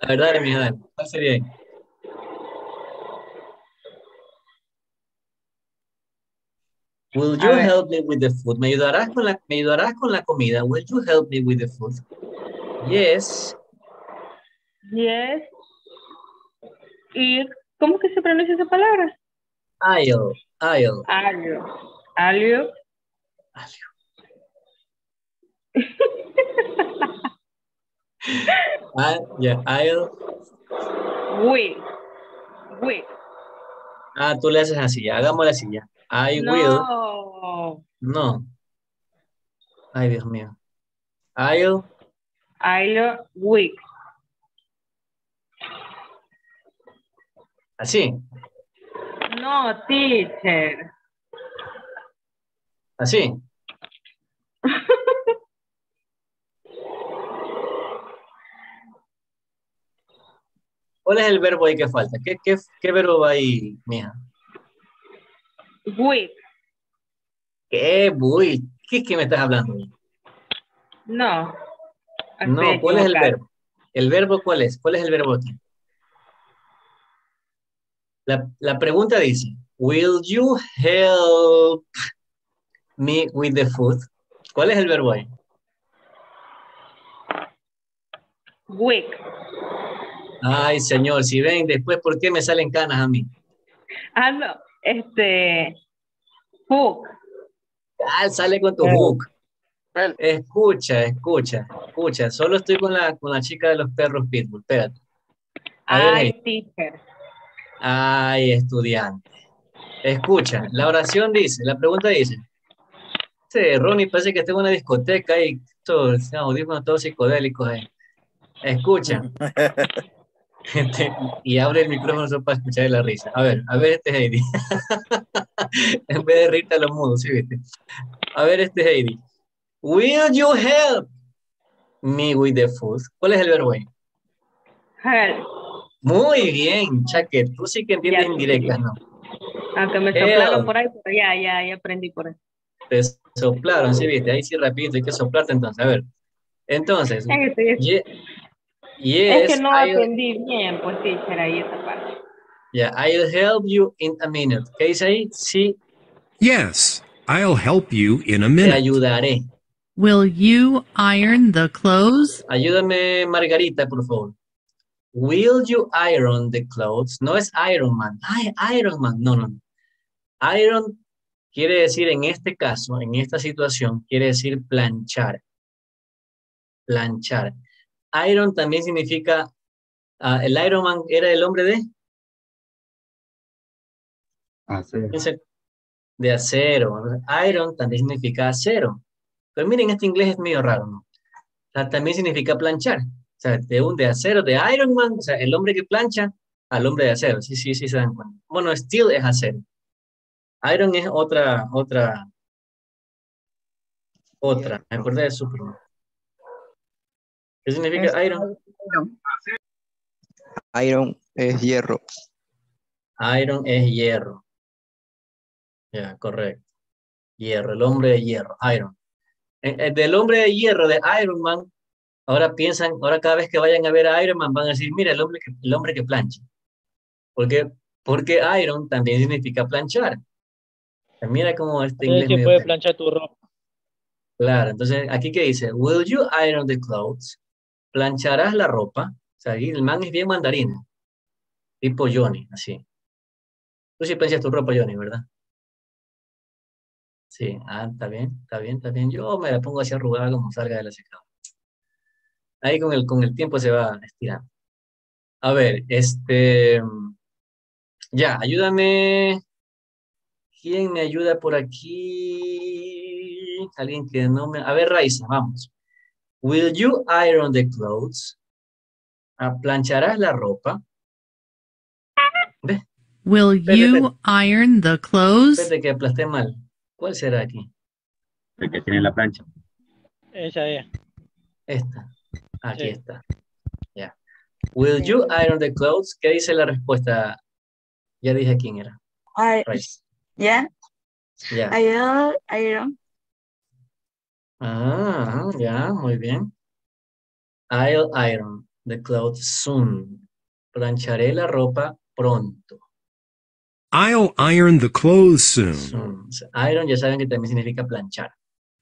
La verdad, mi dale. ¿Cuál sería ahí? Will you A ver. help me with the food? ¿Me ayudarás con la, me ayudarás con la comida? Will you help me with the food? Yes. Yes. Y, ¿cómo que se pronuncia esa palabra? I'll. I'll. Alio. Alio. I, yeah, I'll. We. We. Ah, tú le haces así, ya. Hagámosle así, ya. I will. No. Ay, Dios mío. I'll. Alio. We. Así. No, teacher. Así. [laughs] ¿Cuál es el verbo ahí que falta? ¿Qué, qué, qué verbo va ahí, mija? We. ¿Qué? Uy, ¿Qué es que me estás hablando? No. No, Estoy ¿cuál es el verbo? ¿El verbo cuál es? ¿Cuál es el verbo aquí? La, la pregunta dice, Will you help me with the food? ¿Cuál es el verbo ahí? Week. Ay, señor, si ven después, ¿por qué me salen canas a mí? Ah, no. Este. Hook. Ah, sale con tu hook. Escucha, escucha, escucha. Solo estoy con la, con la chica de los perros pitbull. Espérate. A Ay, ahí. teacher. Ay, estudiante. Escucha, la oración dice, la pregunta dice, este Ronnie parece que está en una discoteca y todos audífonos todos psicodélicos ahí. Escucha. [laughs] Este, y abre el micrófono solo para escuchar la risa. A ver, a ver este Heidi. [laughs] en vez de reírte a los mudos, ¿sí viste? A ver este Heidi. Will you help me with the food? ¿Cuál es el verbo ahí? Help. Muy bien, Chaque, tú sí que entiendes indirectas, ¿no? Aunque me Help. soplaron por ahí, pero ya, ya, ya aprendí por ahí. Te soplaron, ¿sí viste? Ahí sí rapidito, hay que soplarte entonces. A ver. Entonces, Es que, es yes, que no I'll- aprendí bien, pues teacher, ahí esa parte. yeah, I'll help you in a minute. ¿Qué dice ahí? Sí, Yes, I'll help you in a te minute. ayudaré. Will you iron the clothes? Ayúdame, Margarita, por favor. Will you iron the clothes? No es Iron Man. Ay, Iron Man. No. no. Iron quiere decir en este caso, en esta situación, quiere decir planchar. Planchar. Iron también significa, ah, el Iron Man era el hombre de, Piensa- de acero. Iron también significa acero. Pero miren, este inglés es medio raro, ¿no? O sea, también significa planchar. O sea, de un de acero, de Iron Man, o sea, el hombre que plancha al hombre de acero. Sí, sí, sí se dan cuenta. Bueno, steel es acero. Iron es otra, otra, otra. Me acordé de Superman. ¿Qué significa Iron? Iron es hierro. Iron es hierro. Ya, correcto. Hierro, el hombre de hierro, Iron. Del hombre de hierro, de Iron Man, ahora piensan, ahora cada vez que vayan a ver a Iron Man van a decir, mira, el hombre que, el hombre que plancha. ¿Por qué? Porque Iron también significa planchar. Mira cómo este Es inglés que medio puede planchar tu ropa. Claro, entonces aquí que dice, will you iron the clothes? ¿Plancharás la ropa? O sea, el man es bien mandarina. Tipo Johnny, así. Tú sí planchas tu ropa, Johnny, ¿verdad? Sí, ah, está bien, está bien, está bien. Yo me la pongo así arrugada como salga de la secadora. Ahí con el, con el tiempo se va estirando. A ver, este... Ya, ayúdame. ¿Quién me ayuda por aquí? Alguien que no me... A ver, Raiza, vamos. Will you iron the clothes? Ah, ¿Plancharás la ropa? Will Espérate, you iron the clothes? Espérate que aplasté mal. ¿Cuál será aquí? El que tiene la plancha. Ella es. Esta. Aquí Sí. está. Ya. Will you iron the clothes? ¿Qué dice la respuesta? Ya dije quién era. I, yeah, Ya. I, iron. Ah, ya, muy bien. I'll iron the clothes soon. Plancharé la ropa pronto. I'll iron the clothes soon. Soon. Iron ya saben que también significa planchar.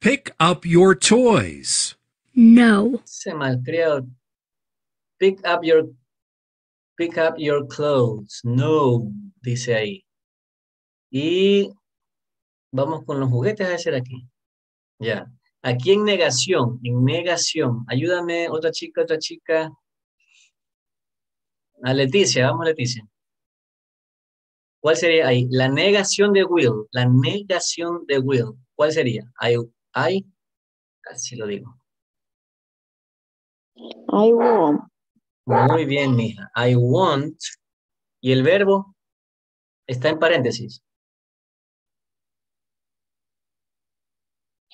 Pick up your toys. No. Se malcriado. Pick up your pick up your clothes. No, dice ahí. Y vamos con los juguetes a hacer aquí. Ya. Aquí en negación, en negación. Ayúdame, otra chica, otra chica. A Leticia, vamos Leticia. ¿Cuál sería ahí? La negación de will, la negación de will. ¿Cuál sería? I, I, casi lo digo. I want. Muy bien, mija. I want. Y el verbo está en paréntesis.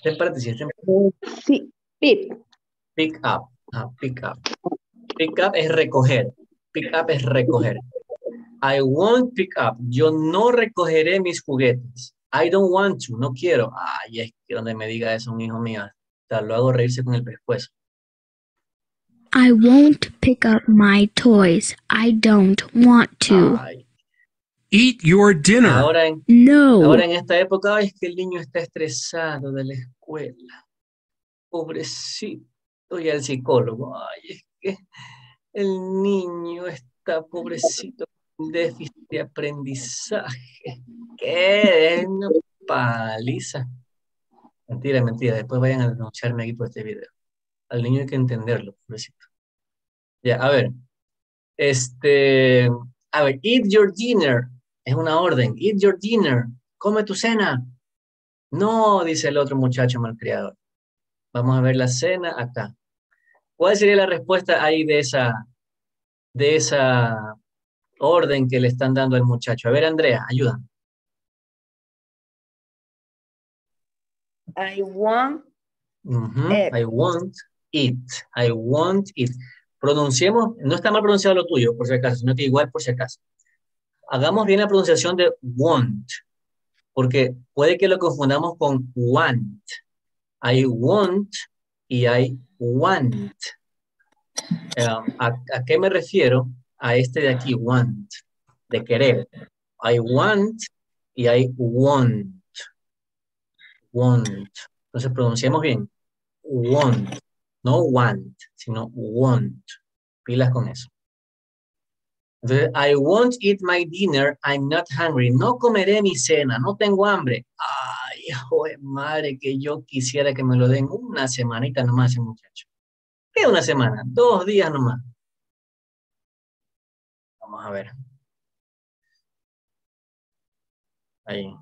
En- Sí, pick. Pick up. Ah, pick up. Pick up es recoger. Pick up es recoger. I won't pick up. Yo no recogeré mis juguetes. I don't want to, no quiero. Ay, es que donde me diga eso un hijo mío, hasta lo hago reírse con el pescuezo. I won't pick up my toys. I don't want to. Eat your dinner. Ahora en, No. ahora en esta época, ay, es que el niño está estresado de la escuela. Pobrecito. Y el psicólogo, ay, es que el niño está pobrecito con déficit de aprendizaje. ¿Qué? Es una paliza. Mentira, mentira. Después vayan a denunciarme aquí por este video. Al niño hay que entenderlo, pobrecito. Ya, a ver. Este, a ver, eat your dinner. Es una orden. Eat your dinner. Come tu cena. No, dice el otro muchacho malcriado. Vamos a ver la cena acá. ¿Cuál sería la respuesta ahí de esa, de esa orden que le están dando al muchacho? A ver, Andrea, ayuda. I want Eh. I want it. I want it. Pronunciemos, no está mal pronunciado lo tuyo, por si acaso, sino que igual por si acaso. Hagamos bien la pronunciación de want, porque puede que lo confundamos con want. I want y I want. Eh, ¿a, a qué me refiero? A este de aquí, want, de querer. I want y I want. Want. Entonces pronunciemos bien. Want. No want, sino want. Pilas con eso. I won't eat my dinner, I'm not hungry. No comeré mi cena, no tengo hambre. Ay, hijo de madre, que yo quisiera que me lo den una semanita nomás, ese muchacho. ¿Qué una semana? Dos días nomás. Vamos a ver. Ahí.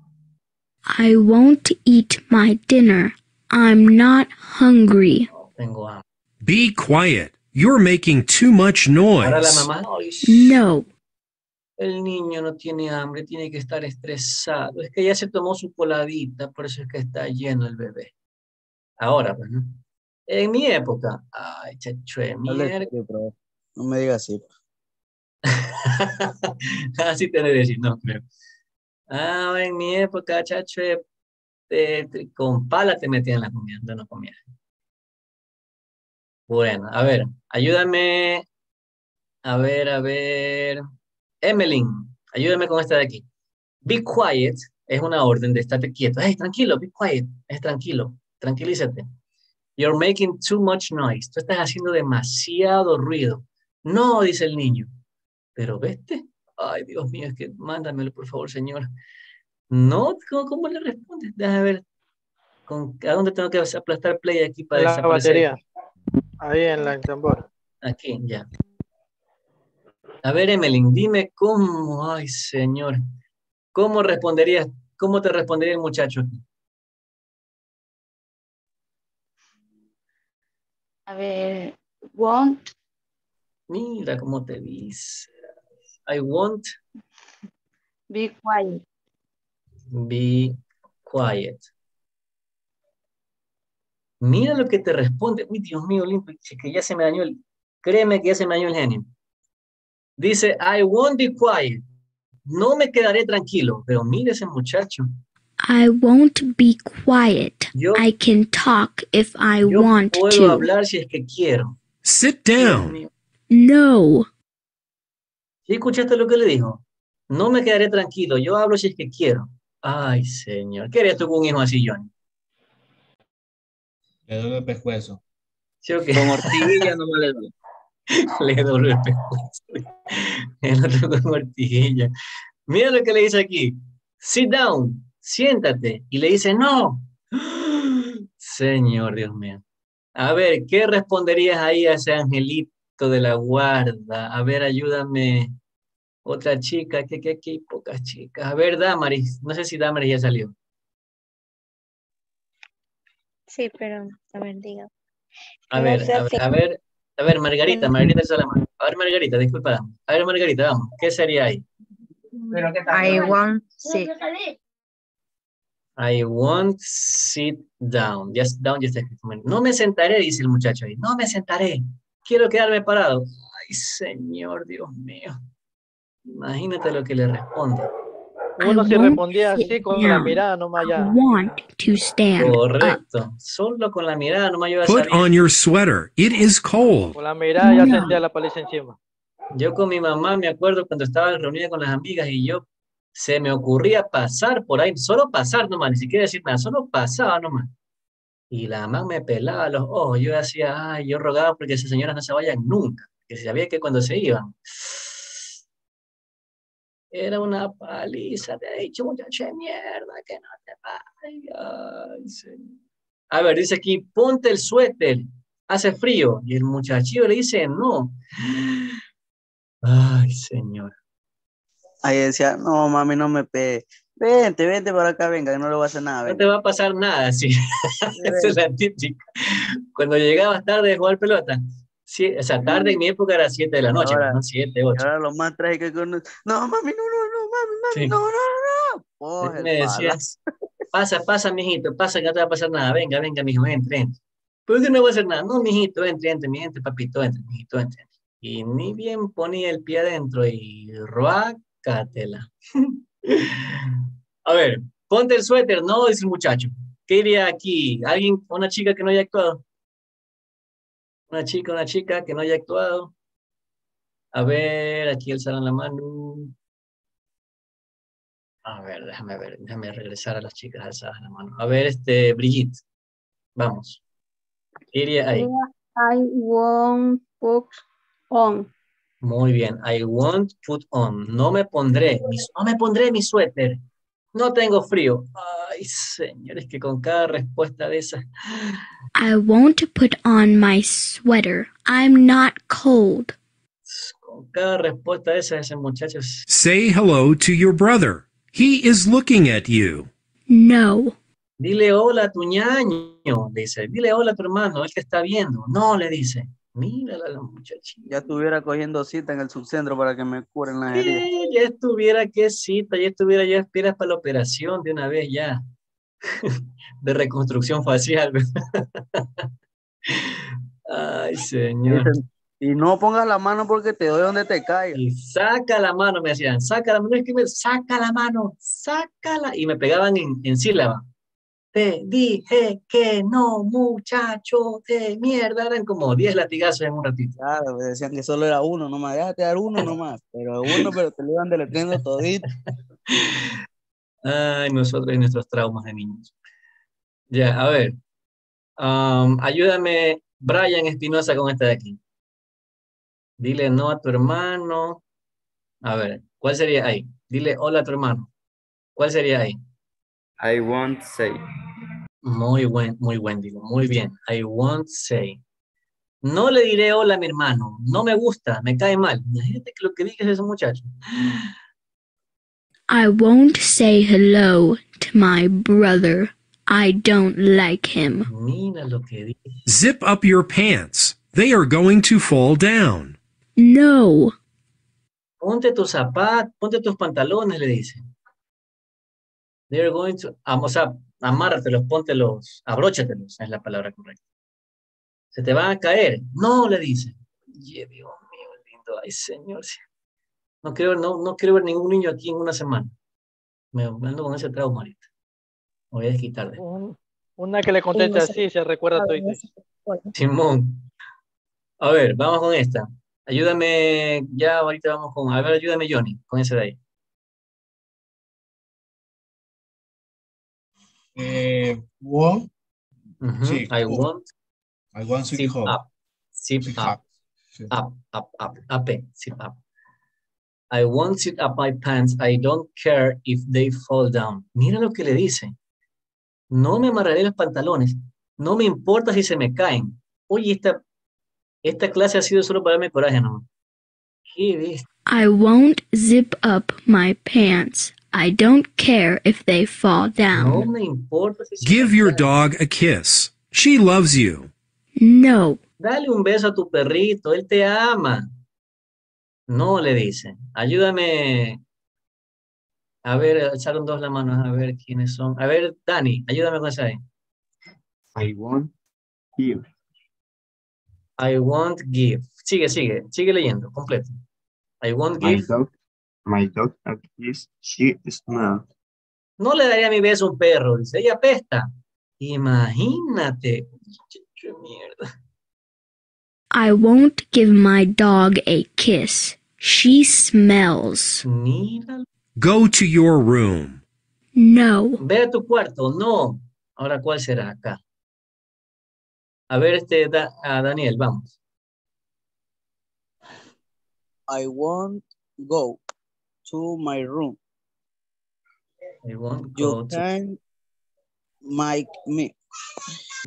I won't eat my dinner. I'm not hungry. Tengo hambre. Be quiet. You're making too much Ahora la noise. mamá, "Ay, No. El niño no tiene hambre, tiene que estar estresado. Es que ya se tomó su coladita, por eso es que está lleno el bebé. Ahora, pues, ¿no? En mi época, ay, chacho, de No le-. No me digas así. [laughs] Así te de decir, no creo. Ah, en mi época, de- con pala te metían la comida, no comía. Bueno, a ver, ayúdame. A ver, a ver. Emeline, ayúdame con esta de aquí. Be quiet es una orden de estate quieto. Hey, tranquilo, be quiet. Es tranquilo, tranquilízate. You're making too much noise. Tú estás haciendo demasiado ruido. No, dice el niño. Pero vete. Ay, Dios mío, es que mándamelo, por favor, señor. No, ¿cómo, cómo le respondes? Déjame ver. ¿Con, ¿A dónde tengo que aplastar play aquí para La desaparecer? batería. Ahí en la tambor. Aquí, ya. A ver, Emeline, dime cómo, ay, señor, ¿cómo responderías, cómo te respondería el muchacho aquí? A ver, want Mira cómo te dice. I won't be quiet. be quiet. Mira lo que te responde. Uy, Dios mío, limpio, es que ya se me dañó el, créeme que ya se me dañó el genio. Dice, I won't be quiet. No me quedaré tranquilo. Pero mira ese muchacho. I won't be quiet. Yo- I can talk if I Yo want puedo to. hablar si es que quiero. Sit down. No. ¿Sí escuchaste lo que le dijo? No me quedaré tranquilo, yo hablo si es que quiero. Ay, señor, ¿qué harías tú con un hijo así, Johnny? Le doy el pescuezo. ¿Sí o qué? Con ortiguilla no me [laughs] le doy. Le doble el pescuezo. El otro con ortiguilla. Mira lo que le dice aquí. Sit down, siéntate. Y le dice, no. Señor, Dios mío. A ver, ¿qué responderías ahí a ese angelito de la guarda? A ver, ayúdame. Otra chica, que, que aquí hay pocas chicas. A ver, Damaris. No sé si Damaris ya salió. Sí, pero a ver, diga. A No ver, sé a ver, si- a ver, a ver, Margarita, Margarita alza la mano. A ver, Margarita, disculpa. A ver, Margarita, vamos. ¿Qué sería ahí? I want sit. I won't sit down. Just down, just No me sentaré, dice el muchacho ahí. No me sentaré. Quiero quedarme parado. Ay, Señor, Dios mío. Imagínate lo que le responde. Uno I won't respondía así con la mirada nomás I ya. want to stand up. Correcto. Solo con la mirada nomás yo Put on your sweater. It is cold. Con la mirada ya sentía la paliza encima. Yo con mi mamá me acuerdo cuando estaba reunida con las amigas y yo se me ocurría pasar por ahí, solo pasar nomás, ni siquiera decir nada, solo pasaba nomás. Y la mamá me pelaba los ojos, yo decía, ay, yo rogaba porque esas señoras no se vayan nunca, que sabía que cuando se iban, era una paliza, te he dicho muchacho de mierda, que no te vayas. A ver, dice aquí, ponte el suéter, hace frío. Y el muchachillo le dice, no. Ay, señor. Ahí decía, no, mami, no me pegue. Vente, vente para acá, venga, que no le voy a hacer nada. No venga". te va a pasar nada, sí. [laughs] Esa es la típica. Cuando llegabas tarde de jugar pelota, sí, o sea, tarde en mi época era 7 de la noche, Ahora- ¿no? 7, Y 8. ahora lo más trágico que uno, no, mami, no, no, no, mami, mami, Sí. no, no, no. Coge Me decías, [laughs] pasa, pasa, mijito, pasa, que no te va a pasar nada. Venga, venga, mijo, entre, entre. ¿Por qué no voy a hacer nada? No, mijito, entre, entre, mi entre, papito, entre, mijito, entre. Y ni bien ponía el pie adentro y ruácatela. [laughs] A ver, ponte el suéter, no, dice el muchacho. ¿Qué iría aquí? ¿Alguien, una chica que no haya actuado? Una chica, una chica que no haya actuado. A ver, aquí alzaron la mano. A ver, déjame ver, déjame regresar a las chicas alzadas la mano. A ver, este, Brigitte. Vamos. ¿Qué iría ahí? I won't put on. Muy bien. I won't put on. No me pondré. no me pondré mi suéter. No tengo frío. Ay, señores, que con cada respuesta de esas. I won't put on my sweater. I'm not cold. Con cada respuesta de esas, ese muchacho. es- Say hello to your brother. He is looking at you. No. Dile hola a tu ñaño. Dice. Dile hola a tu hermano. Él te está viendo. No, le dice. Mírala la muchachita. Ya estuviera cogiendo cita en el subcentro para que me curen las heridas. Sí, ya estuviera, qué cita, ya estuviera ya esperas para la operación de una vez ya. [laughs] De reconstrucción facial. [laughs] Ay, señor. Y no pongas la mano porque te doy donde te caiga. Y saca la mano, me decían, saca la mano, es que me, saca la mano, sácala. Y me pegaban en, en sílaba. Te dije que no, muchacho de mierda. Eran como 10 latigazos en un ratito. Claro, me decían que solo era uno nomás. Déjate dar uno nomás. Pero uno, pero te lo iban deletriendo todito. [laughs] Ay, nosotros y nuestros traumas de niños. Ya, a ver. Am, ayúdame, Brian Espinosa, con esta de aquí. Dile no a tu hermano. A ver, ¿cuál sería ahí? Dile hola a tu hermano. ¿Cuál sería ahí? I won't say. Muy buen, muy buen, digo, muy bien. I won't say. No le diré hola a mi hermano. No me gusta, me cae mal. Imagínate que lo que digas ese muchacho. I won't say hello to my brother. I don't like him. Mira lo que dice. Zip up your pants. They are going to fall down. No. Ponte tus zapatos, ponte tus pantalones, le dice. They're going to, o sea, amárratelos, póntelos, abróchatelos, es la palabra correcta. Se te van a caer. No, le dice. Oye, Dios mío, lindo. Ay, señor. No quiero, no, no quiero ver ningún niño aquí en una semana. Me ando con ese trauma ahorita. Me voy a desquitar de Un- Una que le conteste así se recuerda todo. Simón. A ver, vamos con esta. Ayúdame, ya ahorita vamos con, a ver, ayúdame Johnny, con ese de ahí. Eh, want, sí, I oh, want I want zip hall. up, zip Zip up, up. Up, up, up, up, zip up. I won't zip up my pants, I don't care if they fall down. Mira lo que le dice. No me amarraré los pantalones, no me importa si se me caen. Oye, esta, esta clase ha sido solo para darme coraje, ¿no? Qué. I won't zip up my pants. I don't care if they fall No down. me importa si se Give your dog a kiss. She loves you. No. Dale un beso a tu perrito, él te ama. No, le dice. Ayúdame. A ver, echaron dos las manos, a ver quiénes son. A ver, Dani, ayúdame con esa ahí. I won't give. I won't give. Sigue, sigue, sigue leyendo, completo. I won't give. My dog a kiss. She smells. No le daría mi beso a un perro, dice, ella apesta. Imagínate. Qué mierda. I won't give my dog a kiss. She smells. Go to your room. No. Ve a tu cuarto, no. Ahora, ¿cuál será acá? A ver, este, Da- a Daniel, vamos. I won't go to my room. I won't You go to- can make me.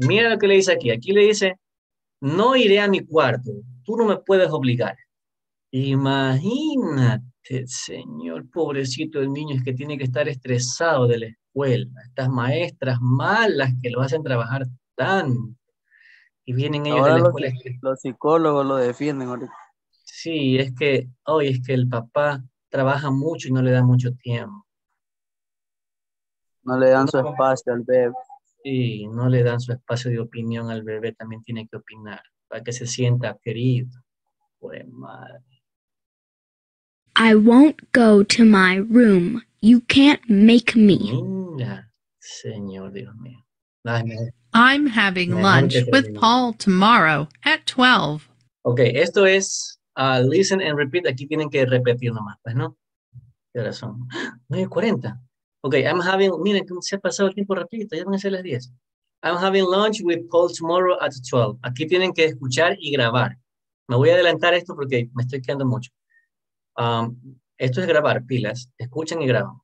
Mira lo que le dice aquí. Aquí le dice, no iré a mi cuarto. Tú no me puedes obligar. Imagínate, señor, pobrecito el niño, es que tiene que estar estresado de la escuela. Estas maestras malas que lo hacen trabajar tanto. Y vienen ellos Ahora de la los, escuela. los psicólogos lo defienden ahorita. Sí, es que hoy es que el papá trabaja mucho y no le da mucho tiempo. No le dan su espacio al bebé. Y no le dan su espacio de opinión al bebé, también tiene que opinar para que se sienta querido. Pues madre. I won't go to my room. You can't make me. Mira, señor Dios mío. Ay, me- I'm having lunch with. Paul tomorrow at 12. Ok, esto es ah, listen and repeat. Aquí tienen que repetir nomás, pues, ¿no? ¿Qué horas son? 9.40. Ok, I'm having, miren cómo se ha pasado el tiempo rapidito, ya van a ser las 10. I'm having lunch with Paul tomorrow at 12. Aquí tienen que escuchar y grabar. Me voy a adelantar esto porque me estoy quedando mucho. Um, esto es grabar, pilas. Escuchen y graban.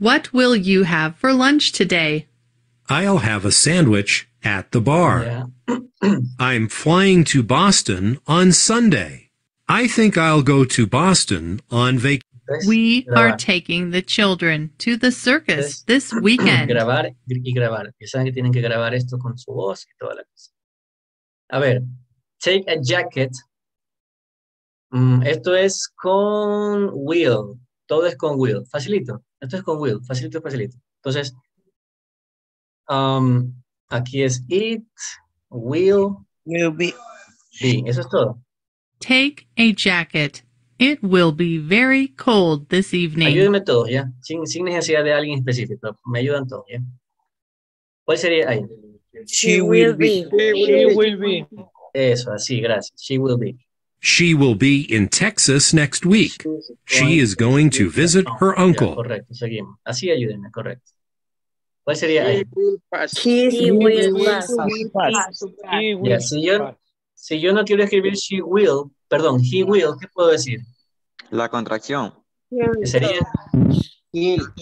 What will you have for lunch today? I'll have a sandwich at the bar. [clears throat] I'm flying to Boston on Sunday. I think I'll go to Boston on vacation. We are taking the children to the circus this [clears throat] weekend. grabar y grabar. Ya saben que tienen que grabar esto con su voz y toda la cosa. A ver, take a jacket. Mm, esto es con will. Todo es con will. Facilito. Esto es con will. Facilito, facilito. Entonces, um, aquí es it, will, will be. be. Eso es todo. Take a jacket. It will be very cold this evening. Ayúdenme todos, ¿ya? Sin, sin necesidad de alguien específico. Me ayudan todos, ¿ya? ¿Cuál sería ahí? She will be. She will be. Eso, así, gracias. She will be. She will be in Texas next week. She is going to visit oh, her Ya, uncle. correcto, seguimos. Así ayúdenme, correcto. ¿Cuál sería ahí? He will pass. He will Ya, si yo, si yo no quiero escribir she will, perdón, he will, ¿qué puedo decir? La contracción. ¿Qué sería?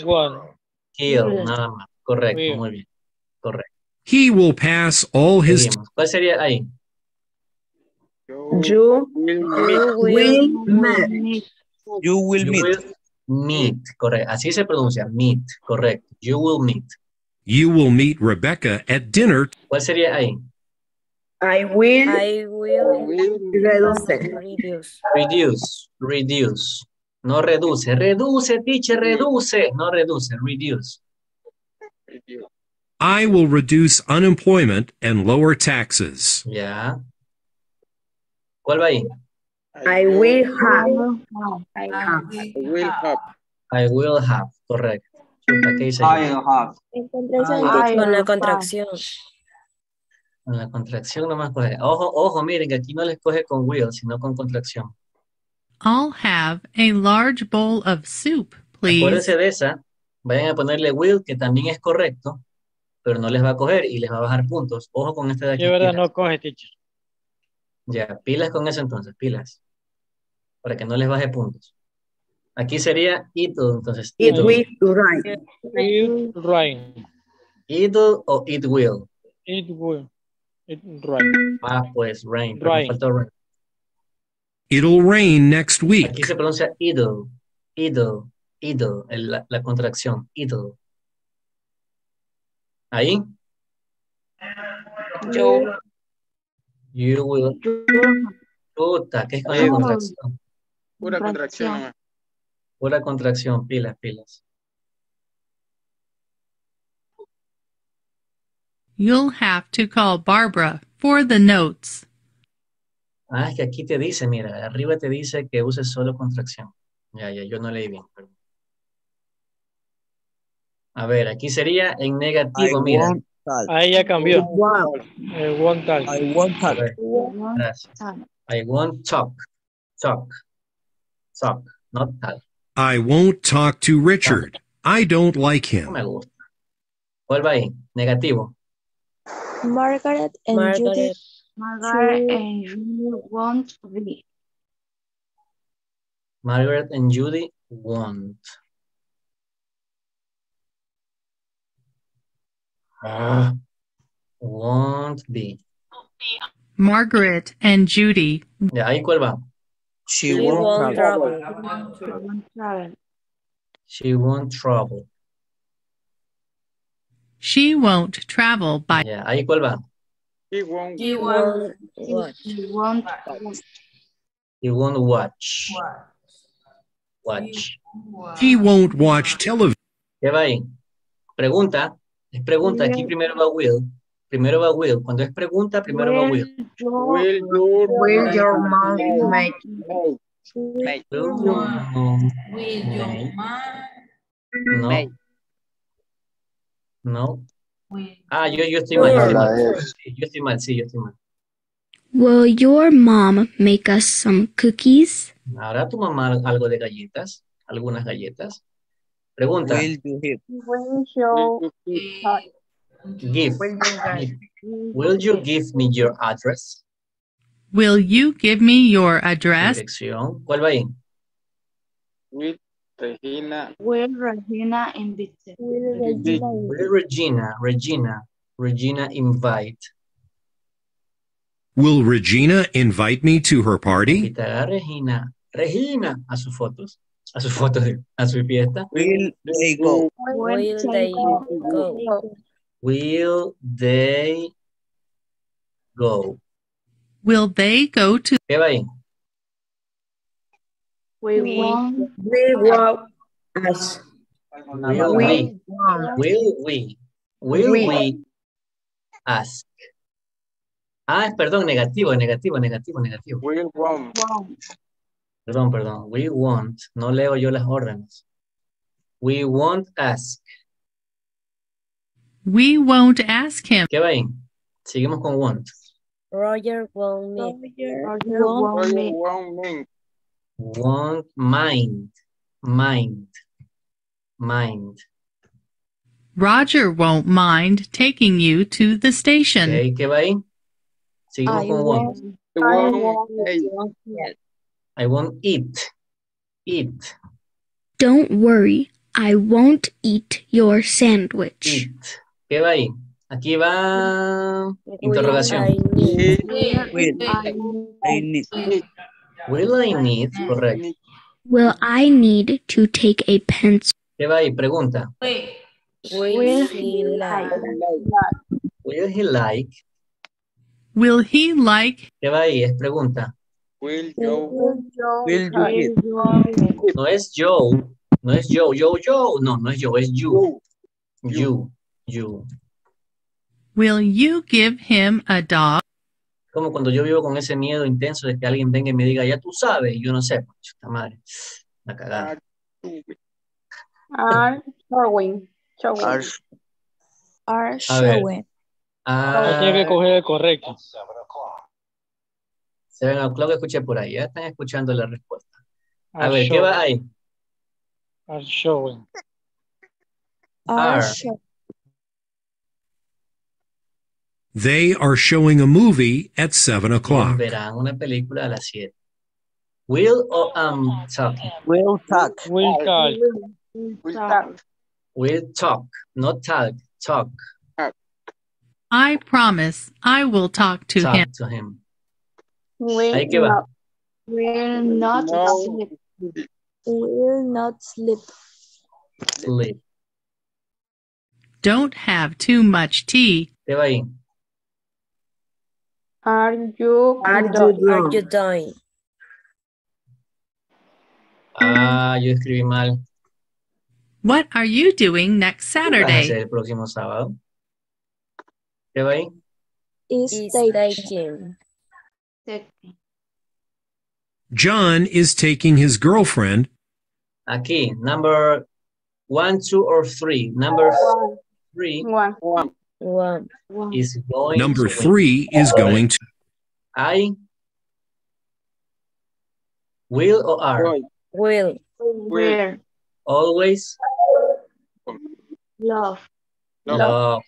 One. Kill, nada más. Correcto, Will. muy bien. Correcto. He will pass all his. ¿Cuál sería ahí? You will meet. You will You meet. will meet, correcto. Así se pronuncia, meet, correcto. You will meet. You will meet Rebecca at dinner. ¿Cuál sería ahí? I will, I will reduce. reduce. Reduce, reduce. No reduce, reduce, teacher, reduce. No reduce, reduce. I will reduce unemployment and lower taxes. Ya. ¿Cuál va ahí? I will have. I will have. I will have, correcto. Chuta, ¿qué dice ahí? Con la contracción. Con la contracción nomás coge. Ojo, ojo, miren que aquí no les coge con will, sino con contracción. I'll have a large bowl of soup, please. Acuérdense de esa. Vayan a ponerle will, que también es correcto, pero no les va a coger y les va a bajar puntos. Ojo con este de aquí. De verdad pilas. no coge, teacher. Ya, pilas con eso entonces, pilas. Para que no les baje puntos. Aquí sería idle, entonces. It will right. It rain. Idle o it will. It will. It rain. Ah, pues rain. pero me Rain. faltó rain. It'll rain next Aquí week. se pronuncia idle, idle, idle, el- la, la contracción, idle. Ahí. Yo. You will. Puta, ¿qué es con la contracción? Pura contracción. Pura contracción, pilas, pilas. You'll have to call Barbara for the notes. Ah, es que aquí te dice, mira, arriba te dice que uses solo contracción. Ya, ya, yo no leí bien. perdón. A ver, aquí sería en negativo, I mira. want talk. Ahí ya cambió. want. Eh, one talk. I want talk. Gracias. I won't talk. Talk. Talk. Not talk. I won't talk to Richard. I don't like him. No him. me gusta. ¿Cuál va ahí? Negativo. Margaret and Judy. Margaret and Judy won't be. Margaret and Judy won't. Ah, won't be. Margaret and Judy. Ya, ahí cuál va. She She won't won't travel. travel. Travel. She won't travel. She won't travel by. Ya, ahí cuál va. He won't. She won't watch. She want He won't watch. Watch. He won't watch television. ¿Qué va ahí? Pregunta. Es pregunta. Aquí primero va will. Primero va will. Cuando es pregunta, primero va will. Will your, Will your mom make Will your mom Will your make- No. Make. No. will Ah, yo, yo estoy mal. Yo estoy mal. Sí, yo estoy mal, sí, yo estoy mal. Will your mom make us some cookies? ¿Habrá tu mamá algo de galletas? ¿Algunas galletas? Pregunta. Will you hit? will show eh, Give. Will you? Give. Will you give me your address? Will you give me your address? Dirección. ¿Cuál va ahí? Will Regina. will Regina invite. Will Regina Will Regina, Regina, Regina invite. Will Regina invite me to her party? Invitará a Regina, Regina, a sus fotos, a sus fotos, a su fiesta. Will they go? Will they go? Will they go? Will they go to? ¿Qué va ahí? We We- want We want us. Will We we? want. Will we? Will We. we ask? Ah, perdón, negativo, negativo, negativo, negativo. Want. want. Perdón, perdón. We won't. No leo yo las órdenes. We won't ask. We won't ask him. ¿Qué va ahí? Seguimos con won't. Roger won't meet. Roger want Will me. Want. Won't mind. Mind. Mind. Roger won't mind taking you to the station. Ok, ¿Qué va ahí? Seguimos I con won't. I I won't. Hey, want I won't eat. Eat. Don't worry, I won't eat your sandwich. Eat. ¿Qué va ahí? Aquí va Will interrogación. I need? will Will. I I need. Will I need? Correcto. Will I need to take a pencil? ¿Qué va ahí? Pregunta. wait, Will he like? Will he like? Will he like? ¿Qué va ahí? Es pregunta. Will you? Will you? No es Joe. No es Joe. Joe, Joe. No, no es Joe. Es you. You. You. Will you give him a dog? Como cuando yo vivo con ese miedo intenso de que alguien venga y me diga, ya tú sabes, y yo no sé. pues, Chuta madre. La cagada. are showing. Showing. Are are A ver. showing. Ah, Tiene que coger el correcto. se ven, creo que escuché por ahí. Ya están escuchando la respuesta. A ver, ¿qué va ahí? Are showing. Are They are showing a movie at 7 o'clock. Verán una película a las 7. Will o am talking? will talk. Will talk. Will talk. Will talk, not talk. Talk. I promise I will talk to talk him. to him. Will Ahí que va. not. Will not No. sleep. Will not sleep. Sleep. Don't have too much tea. ¿Qué va ahí? Are you Are you done? Are you dying? Ah, yo escribí mal. What are you doing next ¿Qué vas a hacer Saturday? el próximo sábado? ¿Qué va ahí? Is Is taking. taking. John is taking his girlfriend Aquí, number one, two, or three. Number three One. One. Is going Number to win. three is going to. I will or are Will. Where? always Love. love.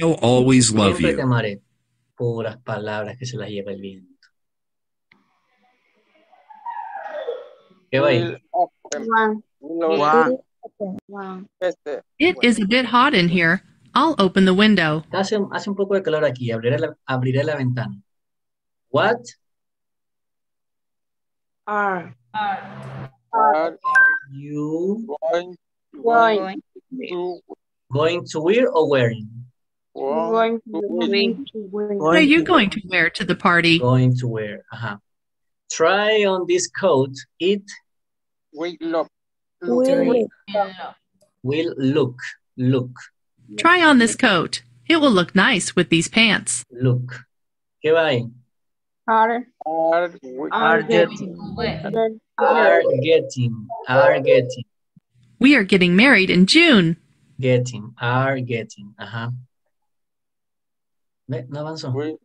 I'll always love Siempre te you. amaré. Puras palabras que se las lleva el viento. ¿Qué va ahí? One. One. One. It is a bit hot in here. I'll open the window. Hace, hace un poco de calor aquí. Abriré la, abriré la ventana. What Are. Are. you Going. going to wear or wearing? Going to going to win. What are you going to wear to the party? Going to wear. Ajá. Try on this coat. It Will. In love. will look, look, Try on this coat. It will look nice with these pants. look. ¿Qué va ahí? Are. Are. Are getting. getting. Are getting, are getting, We are getting married in June. getting, are getting. Ajá. ¿Ve? No avanzó. Will.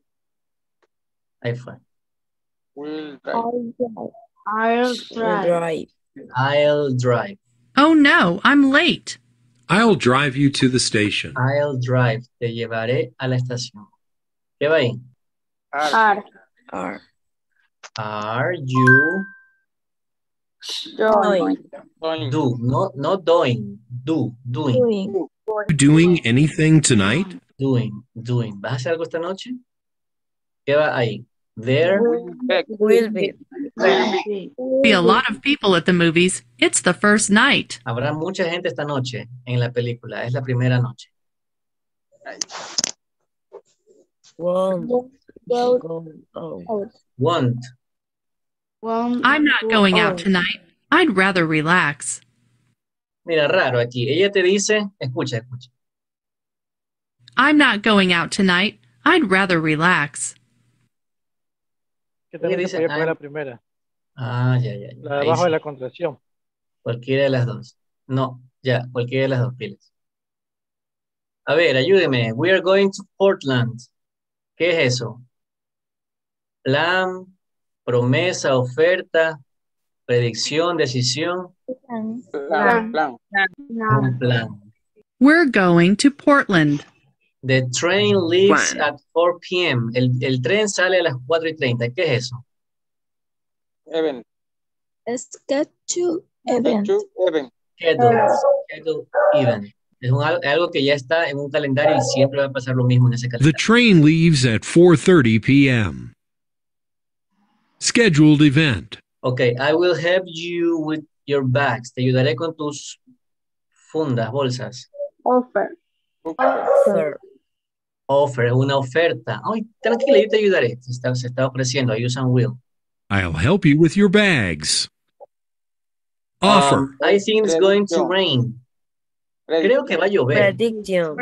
Ahí fue. Will. I'll Will drive. drive. I'll drive. Oh no, I'm late. I'll drive you to the station. I'll drive. Te llevaré a la estación. ¿Qué va ahí? Are. Are. Are you Going. Going. do, no, no doing, do, doing, Doing. You doing anything tonight? doing, doing. ¿Vas a hacer algo esta noche? ¿Qué va ahí? There Will be. Be a lot of people at the movies. It's the first night. habrá mucha gente esta noche en la película. Es la primera noche. Want. One. I'm not going out out. tonight. I'd rather relax. Mira, raro aquí. Ella te dice, escucha, escucha. I'm not going out tonight. I'd rather relax. Que también dice, se podía ah, la primera. Ah, ya, ya. ya. La de abajo de la contracción. Cualquiera de las dos. No, ya, cualquiera de las dos pilas. A ver, ayúdeme. We are going to Portland. ¿Qué es eso? Plan, promesa, oferta, predicción, decisión, Plan. Plan. un plan. We're going to Portland. The train mm, leaves Plan. at 4 p.m. El, el tren sale a las 4 y 30. ¿Qué es eso? Event. Schedule event. Two. Event. Schedule, ah. schedule event. Es un al- algo que ya está en un calendario y siempre va a pasar lo mismo en ese The calendario. train leaves at 4:30 p.m. Scheduled event. Ok, I will help you with your bags. Te ayudaré con tus fundas, bolsas. Offer. Offer. Offer, es una oferta. Ay, tranquila, yo te ayudaré. Se está, se está ofreciendo. I use and will. I'll help you with your bags. Offer. Um, I think it's going to Predicción. rain. Creo que va a llover. Prediction.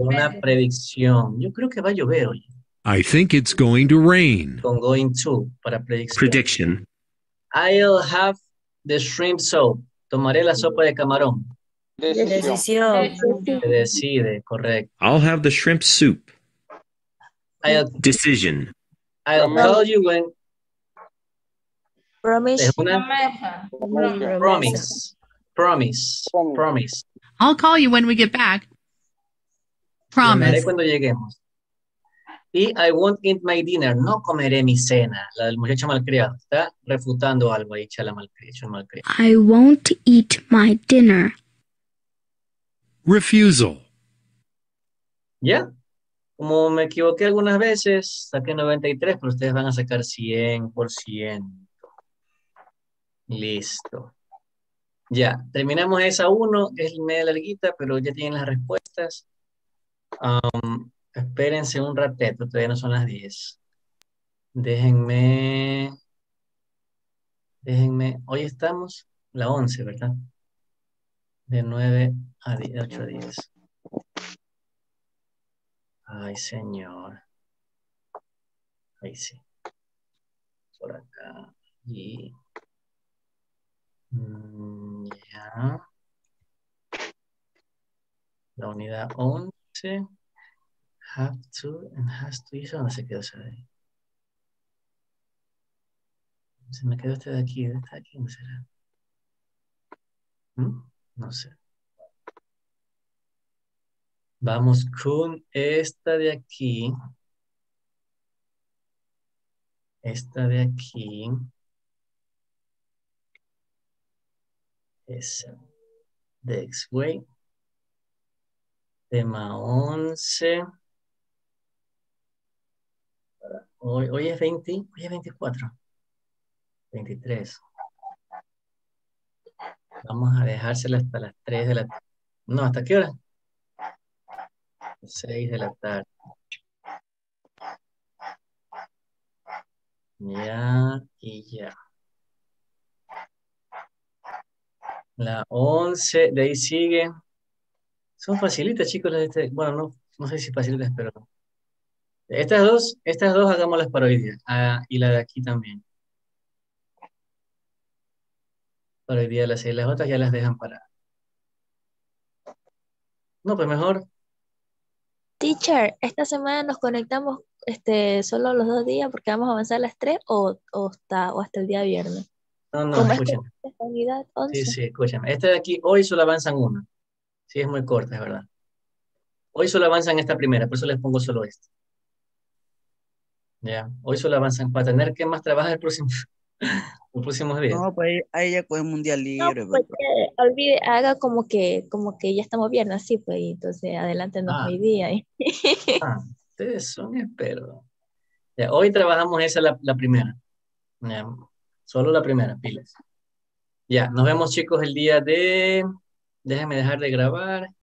Una predicción. Yo creo que va a llover hoy. I think it's going to rain. Con going to para predicción. Prediction. I'll have the shrimp soup. Tomaré la sopa de camarón. Decisión. Se decide, correcto. I'll have the shrimp soup. I'll, Decision. I'll call you when Promise. es una promise. Promise. Promise. I'll call you when we get back. Llamaré Promise. cuando lleguemos. Y I won't eat my dinner. No comeré mi cena. La del muchacho malcriado. Está refutando algo ahí, chala malcriado. malcriado. I won't eat my dinner. Refusal. ¿Ya? Como me equivoqué algunas veces, saqué 93, pero ustedes van a sacar 100%. Listo. Ya, terminamos esa 1, es media larguita, pero ya tienen las respuestas. Um, espérense un rateto, todavía no son las 10. Déjenme, déjenme, hoy estamos la 11, ¿verdad? De 9 a 10, 8 a 10. Ay, señor. Ahí sí. Por acá. Y... Mm, Ya. La unidad 11. Have to and has to. ¿Y eso dónde se quedó ahí? Se me quedó este de aquí. ¿Este de aquí? ¿Dónde será? ¿Mm? No sé. Vamos con esta de aquí. Esta de aquí. Esa. De X-Way. Tema 11. Hoy, hoy es 20, hoy es 24. 23. Vamos a dejársela hasta las 3 de la. No, ¿hasta qué hora? 6 de la tarde. Ya y ya. La 11, de ahí sigue. Son facilitas, chicos. este- Bueno, no, no sé si facilitas, pero... Estas dos, estas dos hagámoslas para hoy día. Ah, y la de aquí también. Para hoy día las seis. Las otras ya las dejan para... No, pues mejor. Teacher, esta semana nos conectamos este, solo los dos días porque vamos a avanzar a las tres o, o, hasta, o hasta el día viernes. No, no, Como es que escuchen. esta unidad 11. Sí, sí, escúchame. Esta de aquí, hoy solo avanzan una. Sí, es muy corta, es verdad. Hoy solo avanzan esta primera, por eso les pongo solo esta. Ya, hoy solo avanzan para tener que más trabajar el próximo, [laughs] los próximos días. No, pues ahí ella coge un día No, libre, pues olvide, haga como que, como que ya estamos viernes, así pues, y entonces adelántenos Ah. hoy día. ¿eh? [laughs] Ah, ustedes son esperos. Ya, hoy trabajamos esa la, la primera. Ya, solo la primera, pilas. Ya, nos vemos chicos el día de... Déjenme dejar de grabar.